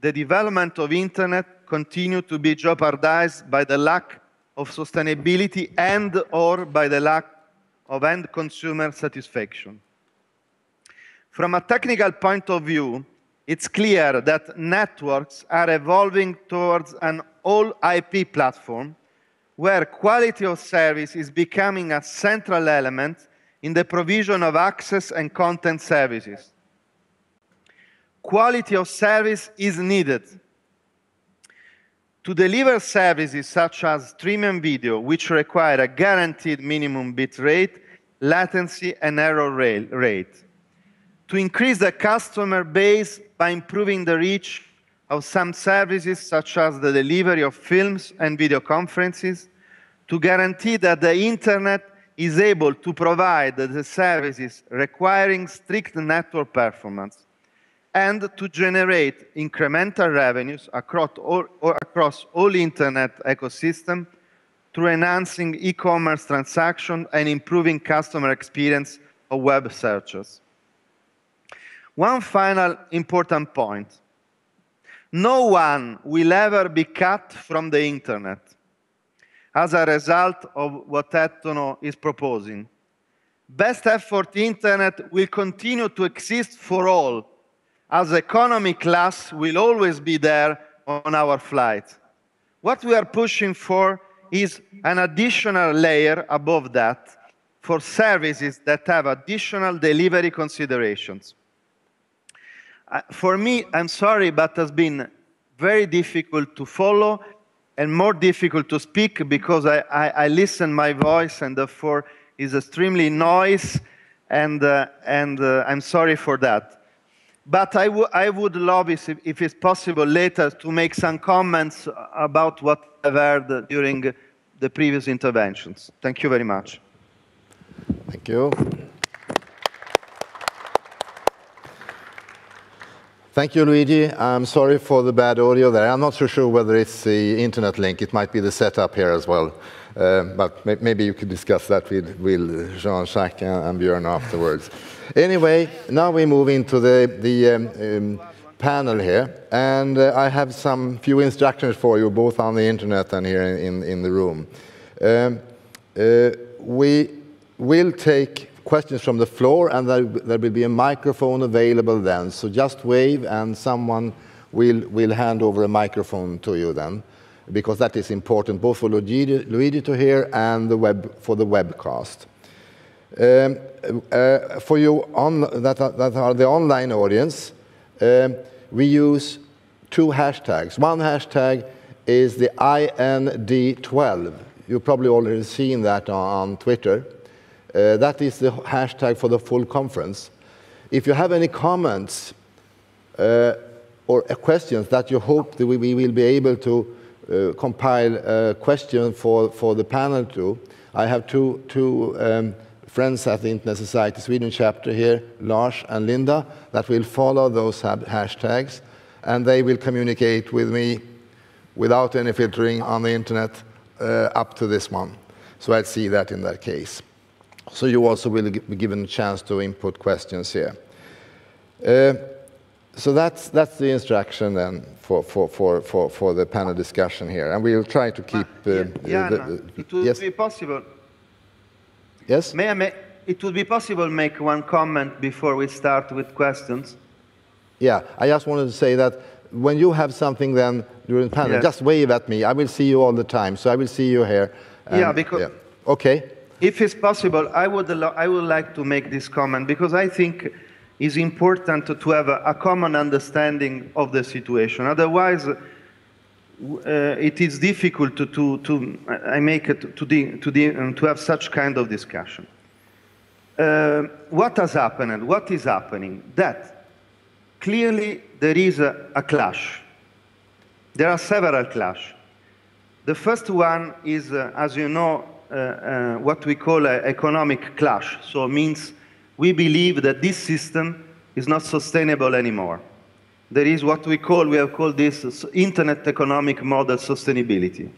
the development of internet continue to be jeopardized by the lack of sustainability and or by the lack of end consumer satisfaction. From a technical point of view, it's clear that networks are evolving towards an all IP platform where quality of service is becoming a central element in the provision of access and content services. Quality of service is needed. To deliver services such as streaming video, which require a guaranteed minimum bit rate, latency, and error rate to increase the customer base by improving the reach of some services such as the delivery of films and video conferences, to guarantee that the internet is able to provide the services requiring strict network performance, and to generate incremental revenues across all, across all internet ecosystem through enhancing e-commerce transactions and improving customer experience of web searches. One final important point. No one will ever be cut from the internet. as a result of what ETNO is proposing. Best effort internet will continue to exist for all, as economy class will always be there on our flight. What we are pushing for is an additional layer above that for services that have additional delivery considerations. Uh, for me, I'm sorry, but has been very difficult to follow and more difficult to speak because I, I, I listen my voice and therefore is extremely noise and, uh, and uh, I'm sorry for that. But I, I would love, if, if it's possible later, to make some comments about what I've heard during the previous interventions. Thank you very much. Thank you. Thank you, Luigi. I'm sorry for the bad audio there. I'm not so sure whether it's the internet link. It might be the setup here as well. Uh, but may maybe you could discuss that with, with Jean-Jacques and Björn afterwards. Anyway, now we move into the, the um, um, panel here. And uh, I have some few instructions for you, both on the internet and here in, in the room. Um, uh, we will take questions from the floor, and there, there, will be a microphone available then. So just wave, and someone will, will hand over a microphone to you then, because that is important both for Luigi, to hear and the web, for the webcast. Um, uh, for you on, that, are, that are the online audience, um, we use two hashtags. One hashtag is the IND12. You've probably already seen that on, on Twitter. Uh, that is the hashtag for the full conference. If you have any comments uh, or questions that you hope that we, we will be able to uh, compile a question for, for the panel too. I have two, two um, friends at the Internet Society Sweden chapter here, Lars and Linda, that will follow those hashtags, and they will communicate with me without any filtering on the internet uh, up to this one. So I'd see that in that case. So you also will be given a chance to input questions here. Uh, so that's, that's the instruction then for, for, for, for, for the panel discussion here. And we'll try to keep... Uh, yeah, the, the, it would yes? be possible... Yes? May I make, it would be possible to make one comment before we start with questions? Yeah, I just wanted to say that when you have something then during the panel, yes. just wave at me. I will see you all the time, so I will see you here. yeah, because... Yeah. Okay if it's possible, I would, I would like to make this comment because I think it's important to have a, common understanding of the situation. Otherwise, uh, it is difficult to, to, to I make it to, the, to, the, um, to have such kind of discussion. Uh, what has happened? What is happening? That clearly there is a, a clash. There are several clash. The first one is, uh, as you know, uh, uh, what we call an economic clash. So it means we believe that this system is not sustainable anymore. There is what we call, we have called this uh, internet economic model sustainability.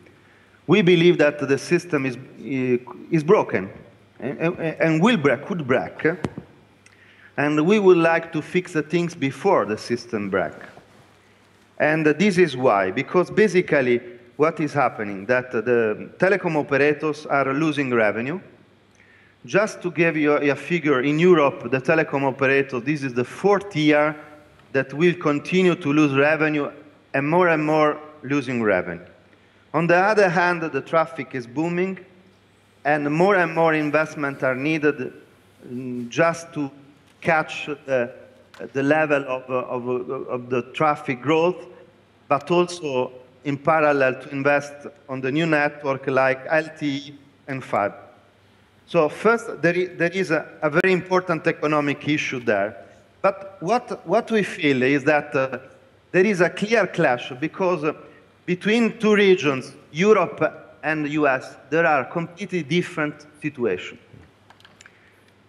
We believe that the system is, uh, is broken and, will break, could break. Eh? And we would like to fix the things before the system break. And this is why, because basically what is happening, that the telecom operators are losing revenue. Just to give you a, figure, in Europe, the telecom operators, this is the fourth year that will continue to lose revenue and more and more losing revenue. On the other hand, the traffic is booming and more and more investment are needed mm, just to catch the, the level of, uh, of, uh, of the traffic growth, but also in parallel to invest on the new network like LTE and fiber. So first, there is, there is a, a, very important economic issue there. But what, what we feel is that uh, there is a clear clash because uh, between two regions, Europe and the US, there are completely different situations.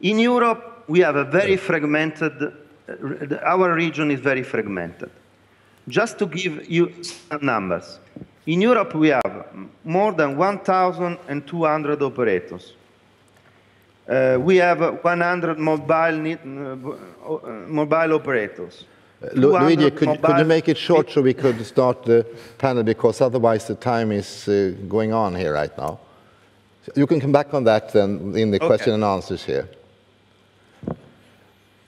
In Europe, we have a very fragmented, uh, our region is very fragmented. Just to give you some numbers, in Europe we have more than 1,200 operators. Uh, we have 100 mobile, uh, mobile operators. Luigi, could, could, you make it short so we could start the panel because otherwise the time is uh, going on here right now. You can come back on that then in the okay. question and answers here.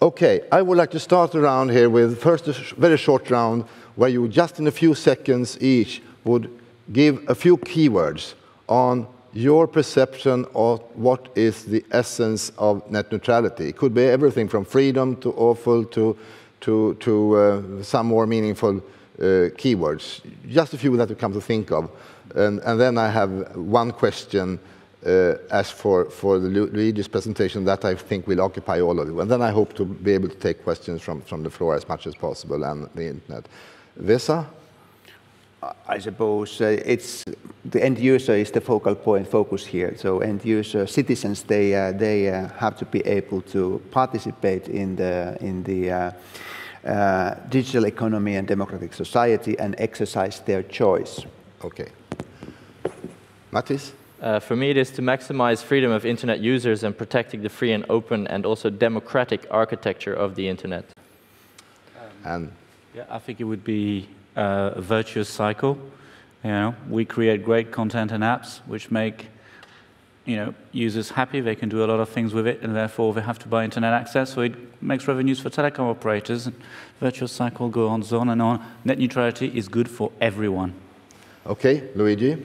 Okay, I would like to start around here with first a sh very short round where you just in a few seconds each would give a few keywords on your perception of what is the essence of net neutrality. It could be everything from freedom to awful to, to, to uh, some more meaningful uh, keywords. Just a few that you come to think of. And, and then I have one question uh, as for, for the Luigi's presentation that I think will occupy all of you. And then I hope to be able to take questions from, from the floor as much as possible and the internet. Vesa? I suppose uh, it's the end user is the focal point focus here. So end user citizens they uh, they uh, have to be able to participate in the in the uh, uh, digital economy and democratic society and exercise their choice. Okay. Matthijs? Uh, for me, it is to maximize freedom of internet users and protecting the free and open and also democratic architecture of the internet. Um, and yeah, I think it would be uh, virtuous cycle. You know, we create great content and apps which make you know, users happy, they can do a lot of things with it, and therefore they have to buy internet access, so it makes revenues for telecom operators, and virtuous cycle goes on and on. Net neutrality is good for everyone. Okay, Luigi?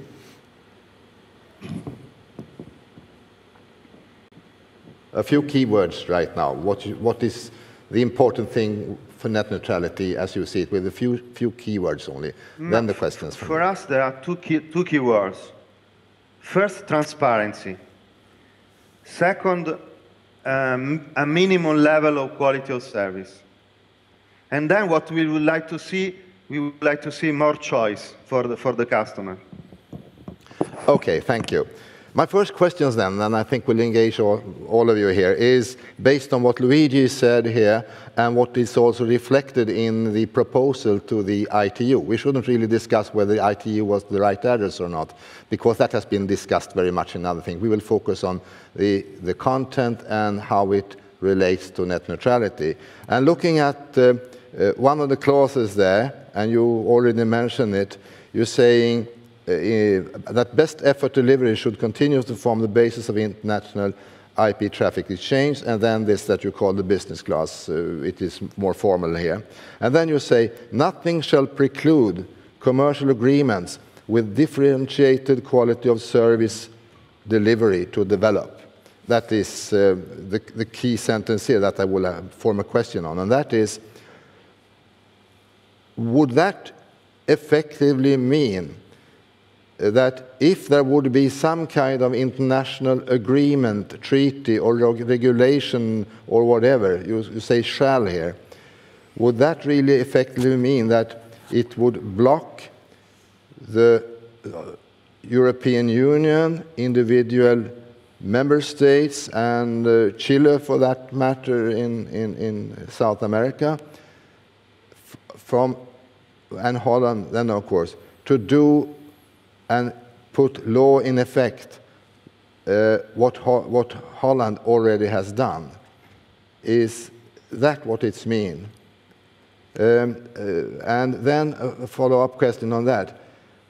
A few keywords right now. What, what is the important thing for net neutrality as you see it, with a few, few keywords only? No, then the questions. For us, there are two, key, two keywords. First, transparency. Second, um, a minimum level of quality of service. And then what we would like to see, we would like to see more choice for the, for the customer. Okay, thank you. My first questions then, and I think we'll engage all, all, of you here, is based on what Luigi said here and what is also reflected in the proposal to the ITU. We shouldn't really discuss whether the ITU was the right address or not, because that has been discussed very much in other things. We will focus on the, the content and how it relates to net neutrality. And looking at uh, uh, one of the clauses there, and you already mentioned it, you're saying uh, that best effort delivery should continue to form the basis of international IP traffic exchange, and then this that you call the business class, uh, it is more formal here. And then you say, nothing shall preclude commercial agreements with differentiated quality of service delivery to develop. That is uh, the, the, key sentence here that I will uh, form a question on, and that is, would that effectively mean that if there would be some kind of international agreement, treaty, or regulation, or whatever, you, you say shall here, would that really effectively mean that it would block the uh, European Union, individual member states, and uh, Chile, for that matter, in, in, in South America, from, and Holland, then of course, to do and put law in effect uh, what, Ho what Holland already has done. Is that what it's mean? Um, uh, and then a follow-up question on that.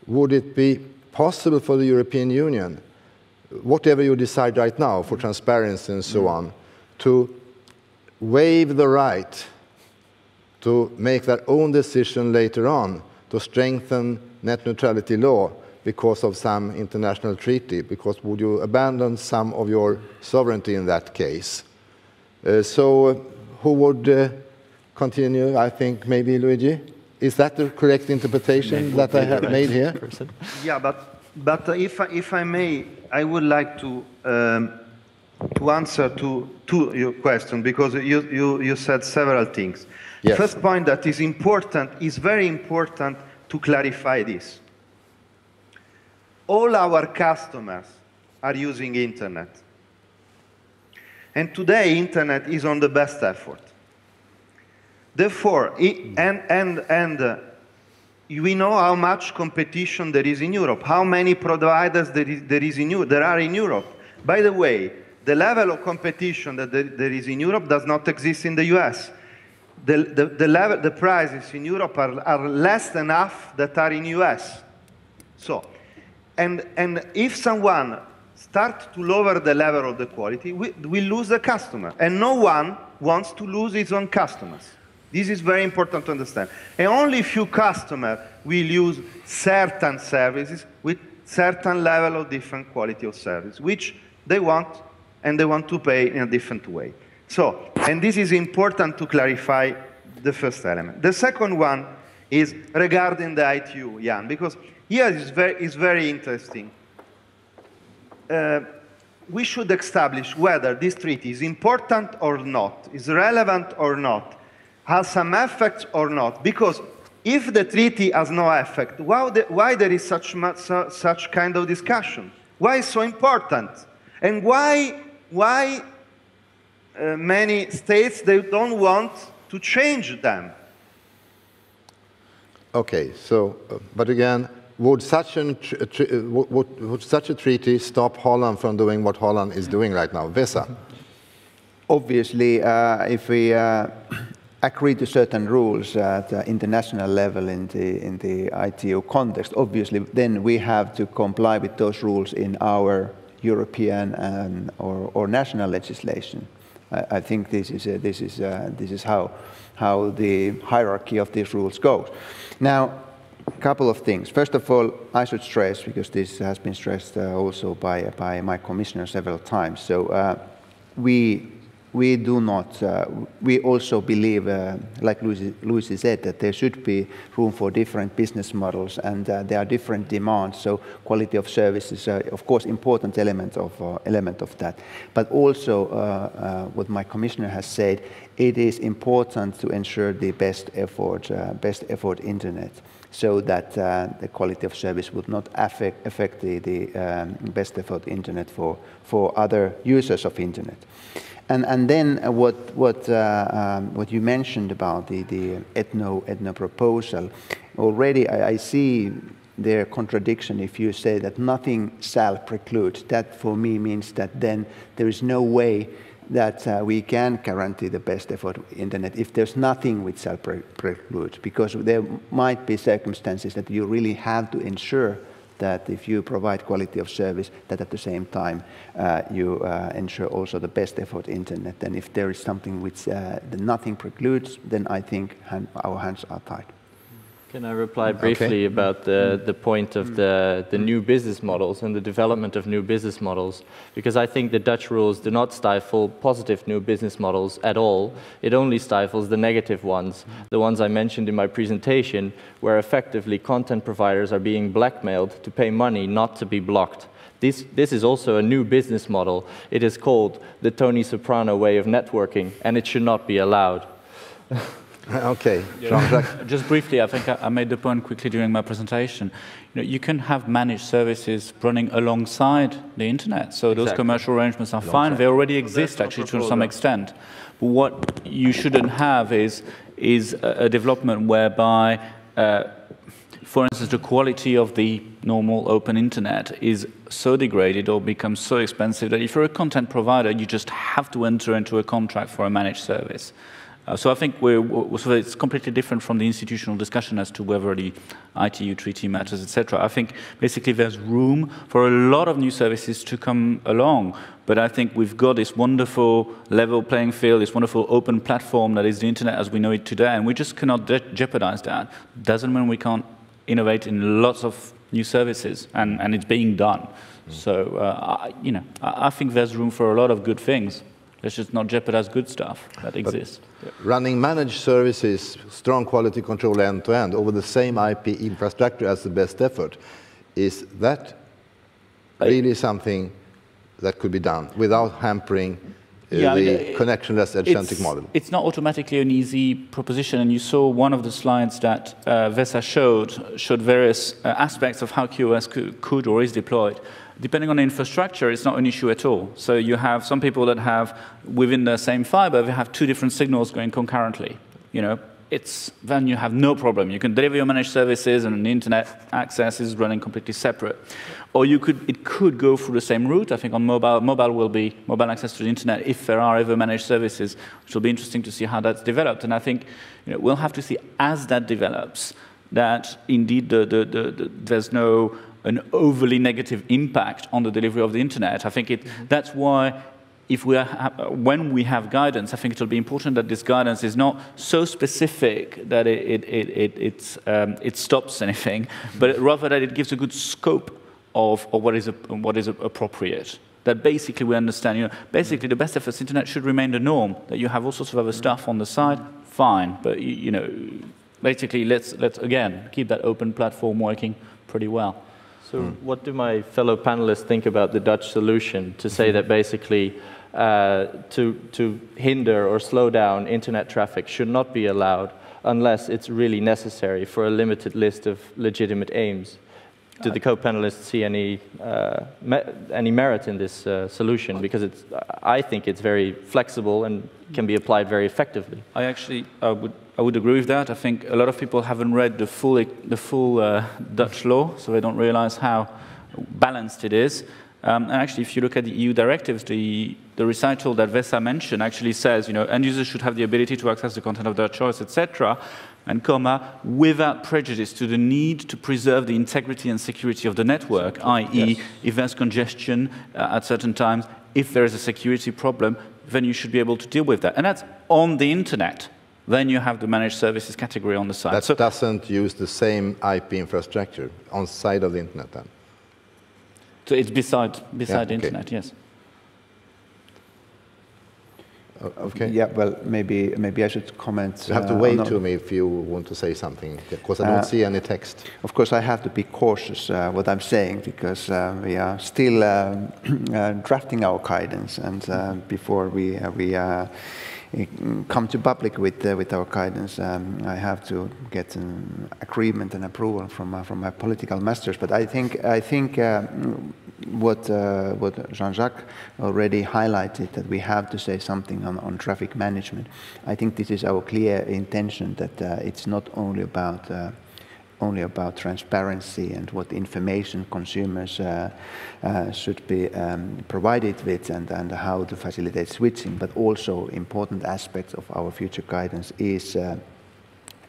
Would it be possible for the European Union, whatever you decide right now for transparency and so on, to waive the right to make their own decision later on to strengthen net neutrality law because of some international treaty? Because would you abandon some of your sovereignty in that case? Uh, so uh, who would uh, continue? I think maybe Luigi? Is that the correct interpretation that I have right made here? Person. Yeah, but, but if, if I may, I would like to, um, to answer to, to your question because you, you, you said several things. Yes. First point that is important, is very important to clarify this all our customers are using internet. And today, internet is on the best effort. Therefore, it, and, and, and uh, we know how much competition there is in Europe, how many providers there, is, there, is in, there are in Europe. By the way, the level of competition that there, there is in Europe does not exist in the US. the, the, the, level, the prices in Europe are, are less than half that are in US. So, and, and if someone starts to lower the level of the quality, we, we lose the customer. And no one wants to lose his own customers. This is very important to understand. And only few customers will use certain services with certain level of different quality of service, which they want and they want to pay in a different way. So, and this is important to clarify the first element. The second one is regarding the ITU, Jan, because here is very, is very interesting. Uh, we should establish whether this treaty is important or not, is relevant or not, has some effects or not, because if the treaty has no effect, why, the, why there is such, such kind of discussion? Why is so important? And why, why uh, many states, they don't want to change them? Okay, so, uh, but again, would such, an, would, would such a treaty stop Holland from doing what Holland is doing right now? Vesa? Obviously, uh, if we uh, agree to certain rules at uh, international level in the, in the ITU context, obviously, then we have to comply with those rules in our European um, or, or, national legislation. I, I, think this is, uh, this is, uh, this is how, how the hierarchy of these rules goes. Now, couple of things. First of all, I should stress, because this has been stressed uh, also by, by my commissioner several times. So uh, we, we do not, uh, we also believe, uh, like Lucy, said, that there should be room for different business models and uh, there are different demands. So quality of service is, uh, of course, important element of, element of that. But also, what my commissioner has said, it is important to ensure the best effort, best effort internet so that uh, the quality of service would not affect, affect the, the um, best effort internet for, for other users of internet. And, and then what, what, uh, um, what you mentioned about the, the ETNO, ETNO proposal, already I, I see their contradiction if you say that nothing shall preclude. That for me means that then there is no way that uh, we can guarantee the best effort internet if there's nothing which shall pre preclude, because there might be circumstances that you really have to ensure that if you provide quality of service, that at the same time uh, you uh, ensure also the best effort internet. And if there is something which uh, nothing precludes, then I think hand, our hands are tied. Can I reply briefly okay. about the, mm. the point of the, the new business models and the development of new business models? Because I think the Dutch rules do not stifle positive new business models at all. It only stifles the negative ones, the ones I mentioned in my presentation, where effectively content providers are being blackmailed to pay money not to be blocked. This, this is also a new business model. It is called the Tony Soprano way of networking, and it should not be allowed. Okay, Jean-Jacques. Just briefly, I think I made the point quickly during my presentation. You, know, you can have managed services running alongside the internet, so exactly. those commercial arrangements are fine. They already exist, actually, to some extent. But what you shouldn't have is, is a, a development whereby, uh, for instance, the quality of the normal open internet is so degraded or becomes so expensive that if you're a content provider, you just have to enter into a contract for a managed service. Uh, so I think so it's completely different from the institutional discussion as to whether the ITU treaty matters, etc. I think basically there's room for a lot of new services to come along, but I think we've got this wonderful level playing field, this wonderful open platform that is the internet as we know it today, and we just cannot jeopardize that. Doesn't mean we can't innovate in lots of new services, and, and it's being done. Mm. So, uh, I, you know, I, I think there's room for a lot of good things. Let's just not jeopardize good stuff that exists. Running managed services, strong quality control end-to-end over the same IP infrastructure as the best effort, is that really something that could be done without hampering uh, yeah, the I mean, connectionless edge-centric model? It's not automatically an easy proposition, and you saw one of the slides that uh, Vesa showed, showed various uh, aspects of how QoS could, could or is deployed depending on the infrastructure, it's not an issue at all. So you have some people that have, within the same fiber, they have two different signals going concurrently. You know, it's, then you have no problem. You can deliver your managed services and the internet access is running completely separate. Or you could, it could go through the same route. I think on mobile, mobile will be mobile access to the internet if there are ever managed services, which will be interesting to see how that's developed. And I think you know, we'll have to see as that develops that indeed the, the, the, there's no an overly negative impact on the delivery of the internet. I think it, mm-hmm. that's why if we are, when we have guidance, I think it will be important that this guidance is not so specific that it, it, it, um, it stops anything, mm-hmm. but rather that it gives a good scope of, of what, is, what is appropriate. That basically we understand, you know, basically the best efforts internet should remain the norm, that you have all sorts of other mm-hmm. stuff on the side, fine, but you, you know, basically let's, let's again keep that open platform working pretty well. So mm. what do my fellow panelists think about the Dutch solution to say that basically uh, to, to hinder or slow down internet traffic should not be allowed unless it's really necessary for a limited list of legitimate aims? Do the co-panelists see any, uh, me any merit in this uh, solution? Because it's, I think it's very flexible and can be applied very effectively. I actually would, I would agree with that. I think a lot of people haven't read the full, the full uh, Dutch law, so they don't realize how balanced it is. Um, and actually, if you look at the EU directives, the, the recital that Vesa mentioned actually says, you know, end users should have the ability to access the content of their choice, etc., and comma, without prejudice to the need to preserve the integrity and security of the network, i.e., yes. if there's congestion uh, at certain times, if there is a security problem, then you should be able to deal with that. And that's on the internet. Then you have the managed services category on the side. That so, doesn't use the same IP infrastructure on side of the internet then? So it's beside, beside yeah, okay. internet, yes. Oh, okay. Yeah, well, maybe maybe I should comment. You have to uh, wait to me if you want to say something, because I don't uh, see any text. Of course, I have to be cautious uh, what I'm saying because uh, we are still uh, uh, drafting our guidance, and before we we come to public with with our guidance, um, I have to get an agreement and approval from from my political masters. But I think I think what, uh, what Jean-Jacques already highlighted, that we have to say something on, on traffic management. I think this is our clear intention that uh, it's not only about uh, only about transparency and what information consumers uh, uh, should be um, provided with and, and how to facilitate switching, but also important aspects of our future guidance is uh,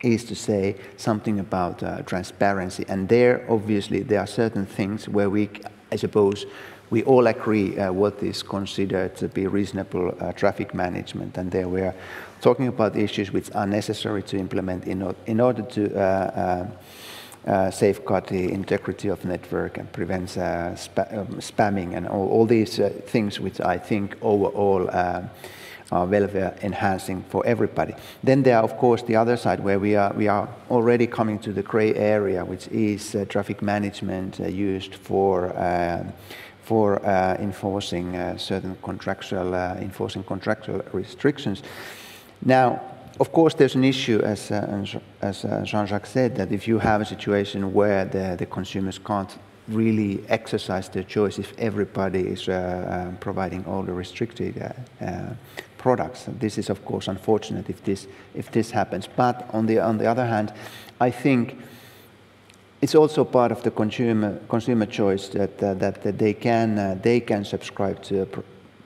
is to say something about uh, transparency. And there, obviously, there are certain things where we I suppose we all agree uh, what is considered to be reasonable uh, traffic management, and there we are talking about issues which are necessary to implement in, in order to uh, uh, uh safeguard the integrity of network and prevents uh, spa um, spamming and all, all these things which I think overall are welfare enhancing for everybody. Then there are, of course, the other side where we are, we are already coming to the gray area, which is uh, traffic management uh, used for uh, for uh, enforcing uh, certain contractual uh, enforcing contractual restrictions. Now, of course, there's an issue, as, as Jean-Jacques said, that if you have a situation where the, the consumers can't really exercise their choice if everybody is uh, uh, providing all the restricted uh, products. This is, of course, unfortunate if this, if this happens. But on the, on the other hand, I think it's also part of the consumer, consumer choice that, uh, that, that, they, can, uh, they can subscribe to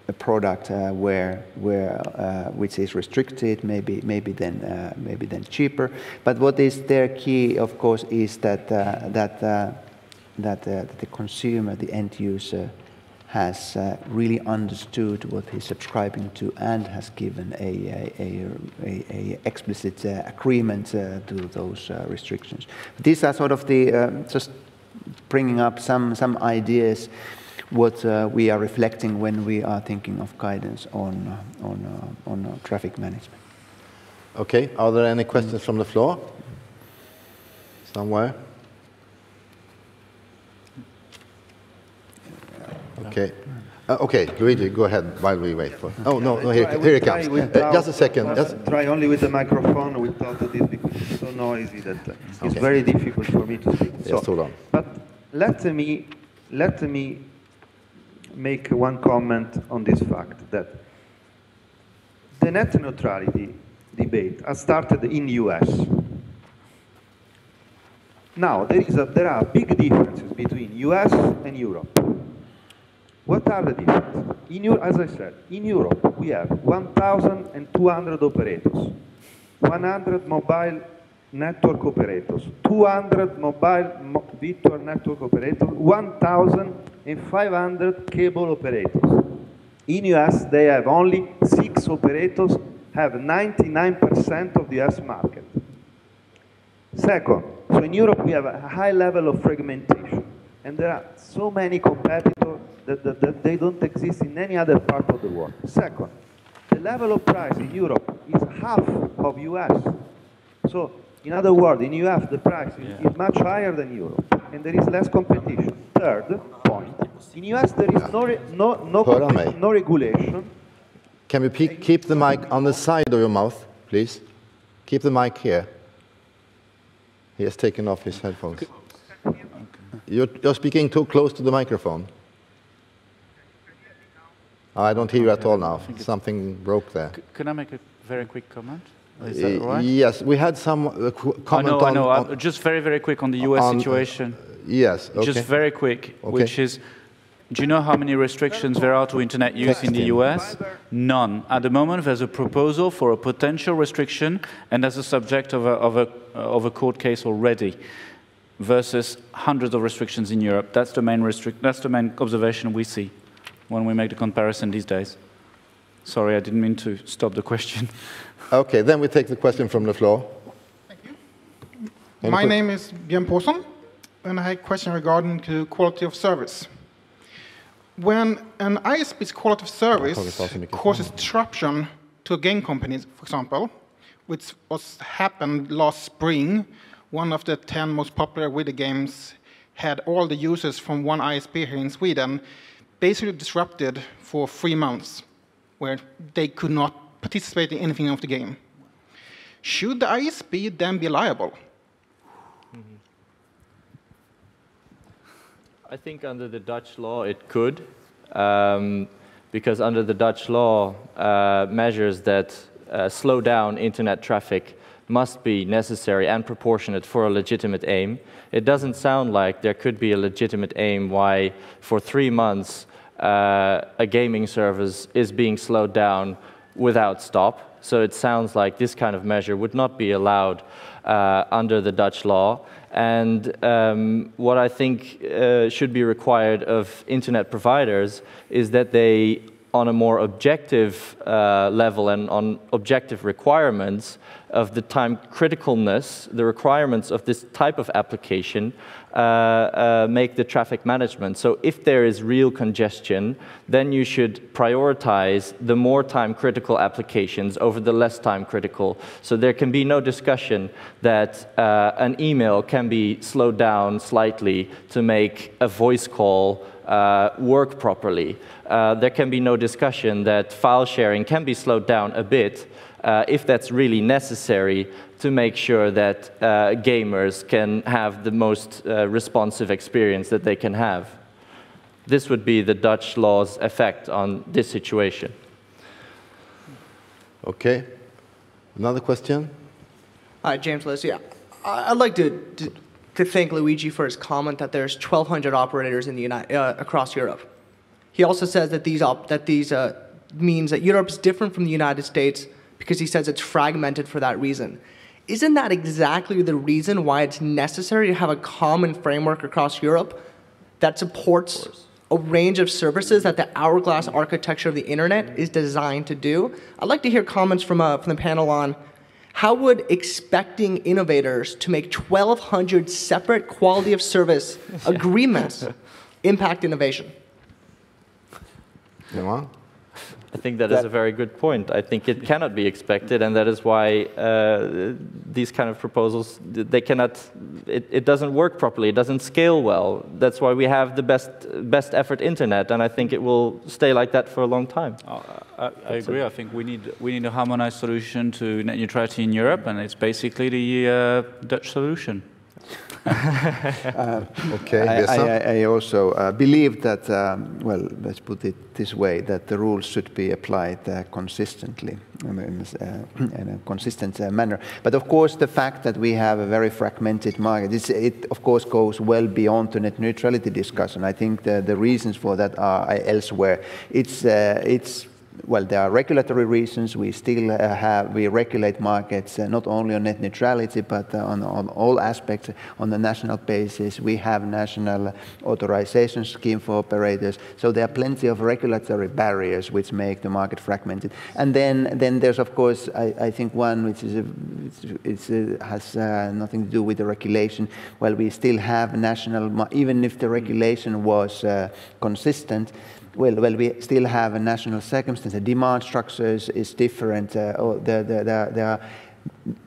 a, product uh, where, where, uh, which is restricted, maybe, maybe, then, uh, maybe then cheaper. But what is their key, of course, is that, uh, that, that, that the consumer, the end user, has uh, really understood what he's subscribing to and has given a, a, a, a explicit uh, agreement uh, to those uh, restrictions. These are sort of the, uh, just bringing up some, some ideas what uh, we are reflecting when we are thinking of guidance on, on, on traffic management. Okay, are there any questions from the floor? Somewhere? Okay. Uh, okay, Luigi, go ahead while we wait for. Oh no, no here, here it comes. Uh, just a second. Uh, just try only with the microphone without this because it's so noisy that uh, it's okay. very difficult for me to speak. Yes, hold on. But let me let me make one comment on this fact that the net neutrality debate has started in US. Now, there, is a, there are big differences between US and Europe. What are the differences? In, as I said, in Europe, we have 1,200 operators, 100 mobile network operators, 200 mobile mo virtual network operators, 1,500 cable operators. In US, they have only six operators, have 99% of the US market. Second, so in Europe we have a high level of fragmentation, and there are so many competitors that, that, that they don't exist in any other part of the world. Second, the level of price in Europe is half of US. So in other words, in US the price is, yeah. is much higher than Europe, and there is less competition. Third point, in US there is no, re, no, no, no regulation. Can we keep the mic on the side of your mouth, please? Keep the mic here. He has taken off his headphones. You're, you're speaking too close to the microphone. I don't hear you at all now. Something broke there. Can I make a very quick comment? Is that right? Yes, we had some uh, comment I know, on, I know. On, just very, very quick on the US on, situation. Uh, yes, okay. Just very quick, okay. which is do you know how many restrictions there are to internet use in the US? None. At the moment, there's a proposal for a potential restriction, and that's a subject of a, of a, of a court case already, versus hundreds of restrictions in Europe. That's the main restrict. That's the main observation we see when we make the comparison these days. Sorry, I didn't mean to stop the question. Okay, then we take the question from the floor. Thank you. Any My name is Björn Paulson, and I have a question regarding to quality of service when an ISP's quality of service causes disruption to a game company, for example, which was happened last spring, one of the 10 most popular video games had all the users from one ISP here in Sweden basically disrupted for three months, where they could not participate in anything of the game. Should the ISP then be liable? I think under the Dutch law it could, um, because under the Dutch law, uh, measures that uh, slow down internet traffic must be necessary and proportionate for a legitimate aim. It doesn't sound like there could be a legitimate aim why, for three months, uh, a gaming service is being slowed down without stop. So it sounds like this kind of measure would not be allowed uh, under the Dutch law. And um, what I think uh, should be required of internet providers is that they, on a more objective uh, level and on objective requirements of the time criticalness, the requirements of this type of application, uh, uh, make the traffic management. So if there is real congestion, then you should prioritize the more time critical applications over the less time critical. So there can be no discussion that uh, an email can be slowed down slightly to make a voice call uh, work properly. Uh, there can be no discussion that file sharing can be slowed down a bit uh, if that's really necessary to make sure that uh, gamers can have the most uh, responsive experience that they can have. This would be the Dutch law's effect on this situation. Okay. Another question? Hi, James Leslie. I'd like to, to, to, thank Luigi for his comment that there's 1,200 operators in the United, uh, across Europe. He also says that these, that these uh, means that Europe is different from the United States because he says it's fragmented for that reason isn't that exactly the reason why it's necessary to have a common framework across Europe that supports a range of services that the hourglass architecture of the internet is designed to do? I'd like to hear comments from, uh, from the panel on how would expecting innovators to make 1,200 separate quality of service agreements impact innovation? Yeah. I think that, that is a very good point. I think it cannot be expected, and that is why uh, these kind of proposals they cannot. It, it, doesn't work properly. It doesn't scale well. That's why we have the best best effort internet, and I think it will stay like that for a long time. Oh, I, I agree. I think we need we need a harmonized solution to net neutrality in Europe, and it's basically the uh, Dutch solution. uh, okay, I, I, I also uh, believe that, um, well, let's put it this way, that the rules should be applied uh, consistently in, uh, in a consistent uh, manner. But of course, the fact that we have a very fragmented market, it of course goes well beyond the net neutrality discussion. I think the, the reasons for that are elsewhere. It's, uh, it's well, there are regulatory reasons. We still uh, have, we regulate markets uh, not only on net neutrality, but uh, on, on, all aspects on the national basis. We have national authorization scheme for operators. So there are plenty of regulatory barriers which make the market fragmented. And then, then there's, of course, I, I think one which is a, it's, it's has uh, nothing to do with the regulation. Well, we still have national, even if the regulation was uh, consistent, well, well, we still have a national circumstance. The demand structures is different. Uh, oh, there, there, there, are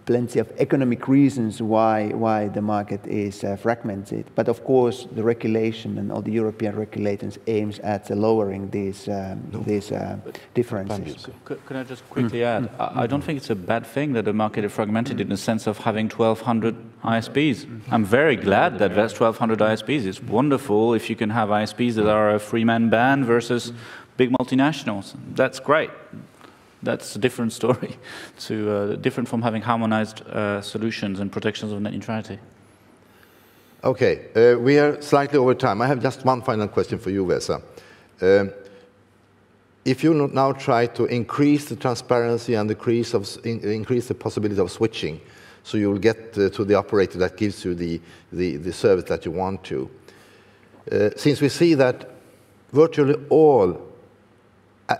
plenty of economic reasons why, why the market is uh, fragmented. But of course, the regulation and all the European regulations aims at uh, lowering these, um, no. these uh, differences. Can I just quickly mm. add? Mm. I, I, don't think it's a bad thing that the market is fragmented mm. in the sense of having 1,200 ISPs. I'm very glad that there's 1,200 ISPs. It's wonderful if you can have ISPs that are a three-man band versus big multinationals. That's great that's a different story, to, uh, different from having harmonized uh, solutions and protections of net neutrality. Okay, uh, we are slightly over time. I have just one final question for you, Vesa. Um, if you now try to increase the transparency and increase, of, in, increase the possibility of switching, so you'll get uh, to the operator that gives you the, the, the service that you want to. Uh, since we see that virtually all uh,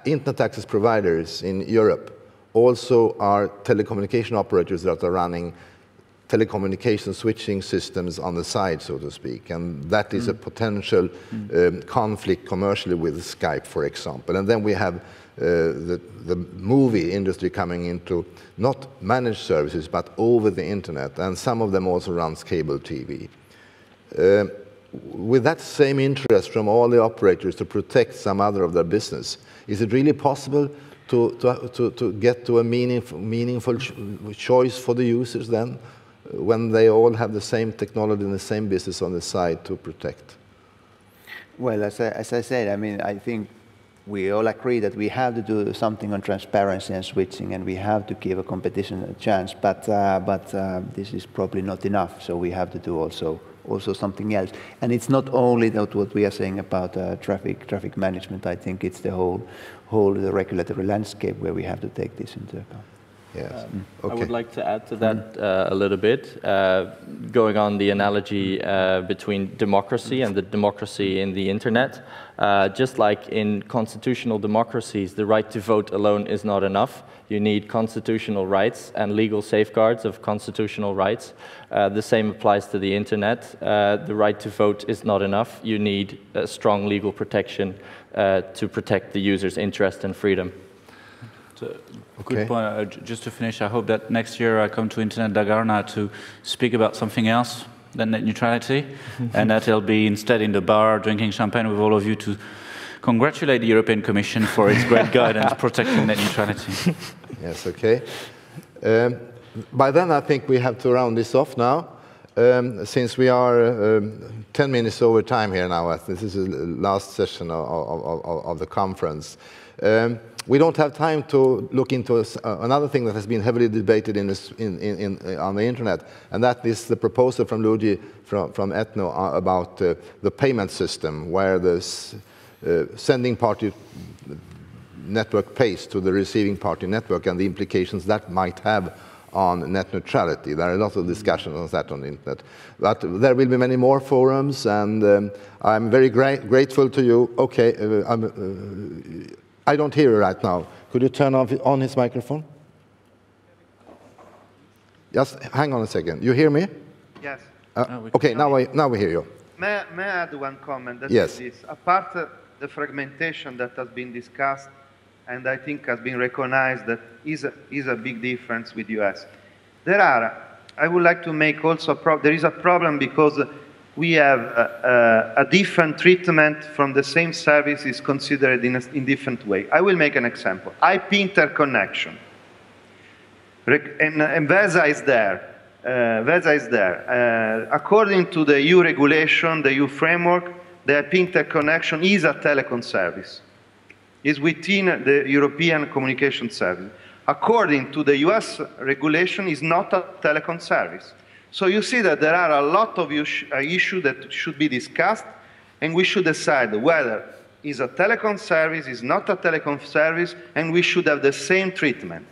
internet access providers in Europe also are telecommunication operators that are running telecommunication switching systems on the side, so to speak. And that is mm. a potential mm. um, conflict commercially with Skype, for example. And then we have uh, the, the, movie industry coming into not managed services, but over the internet. And some of them also runs cable TV. Uh, with that same interest from all the operators to protect some other of their business, is it really possible to, to, to, to get to a meaningful, meaningful choice for the users then, when they all have the same technology and the same business on the side to protect? Well, as I, as I said, I mean, I think we all agree that we have to do something on transparency and switching, and we have to give a competition a chance. But uh, but uh, this is probably not enough. So we have to do also also something else. And it's not only that what we are saying about uh, traffic traffic management. I think it's the whole whole the regulatory landscape where we have to take this into account. Yes. Um, okay. I would like to add to that uh, a little bit, uh, going on the analogy uh, between democracy and the democracy in the internet. Uh, just like in constitutional democracies, the right to vote alone is not enough. You need constitutional rights and legal safeguards of constitutional rights. Uh, the same applies to the internet. Uh, the right to vote is not enough. You need strong legal protection to protect the user's interest and freedom. Good okay. point. Uh, just to finish, I hope that next year I come to Internetdagarna to speak about something else than net neutrality, and that I'll be instead in the bar drinking champagne with all of you to congratulate the European Commission for its great guidance protecting net neutrality. Yes, okay. Um, by then, I think we have to round this off now. Um, since we are um, 10 minutes over time here now, this is the last session of, of, of, of the conference. Um, we don't have time to look into uh, another thing that has been heavily debated in this, in, in, in, on the internet, and that is the proposal from Luigi from, from ETNO uh, about uh, the payment system, where the uh, sending party network pays to the receiving party network and the implications that might have on net neutrality. There are a lot of discussions on that on the internet. But there will be many more forums, and um, I'm very gra grateful to you. Okay, uh, uh, I don't hear you right now. Could you turn off, on his microphone? Just hang on a second. You hear me? Yes. Uh, okay, now, I, now we hear you. May, may I add one comment? That yes. This. Apart uh, the fragmentation that has been discussed, and I think has been recognized that is a, is a big difference with US. There are, I would like to make also, there is a problem because we have a, a, a, different treatment from the same service is considered in a in different way. I will make an example. IP interconnection. And, and Vesa is there. Uh, Vesa is there. Uh, according to the EU regulation, the EU framework, the IP interconnection is a telecom service. It's within the European Communication Service. According to the US regulation, is not a telecom service. So you see that there are a lot of uh, issues that should be discussed, and we should decide whether is a telecom service, is not a telecom service, and we should have the same treatment.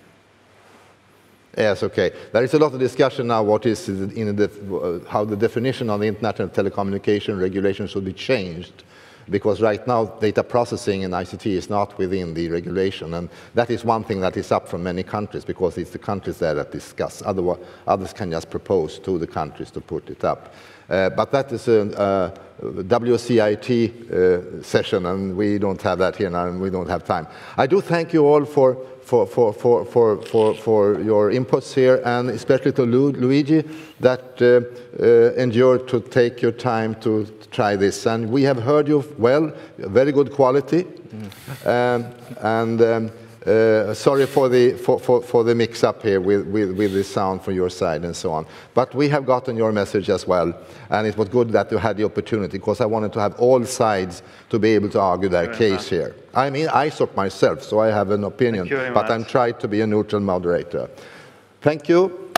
Yes, okay. There is a lot of discussion now what is in the, uh, how the definition of the international telecommunication regulation should be changed because right now data processing in ICT is not within the regulation and that is one thing that is up from many countries because it's the countries there that discuss. Otherwise, others can just propose to the countries to put it up. Uh, but that is a, a WCIT uh, session and we don't have that here now and we don't have time. I do thank you all for for, for, for, for, for, for your inputs here, and especially to Lu Luigi that uh, uh, endured to take your time to try this. And we have heard you well, very good quality, mm. um, and um, uh, sorry for the, for, for, for the mix-up here with, with, with the sound from your side and so on. But we have gotten your message as well, and it was good that you had the opportunity, because I wanted to have all sides to be able to argue their case much. here. I mean, I ISOC myself, so I have an opinion, but much. I'm trying to be a neutral moderator. Thank you.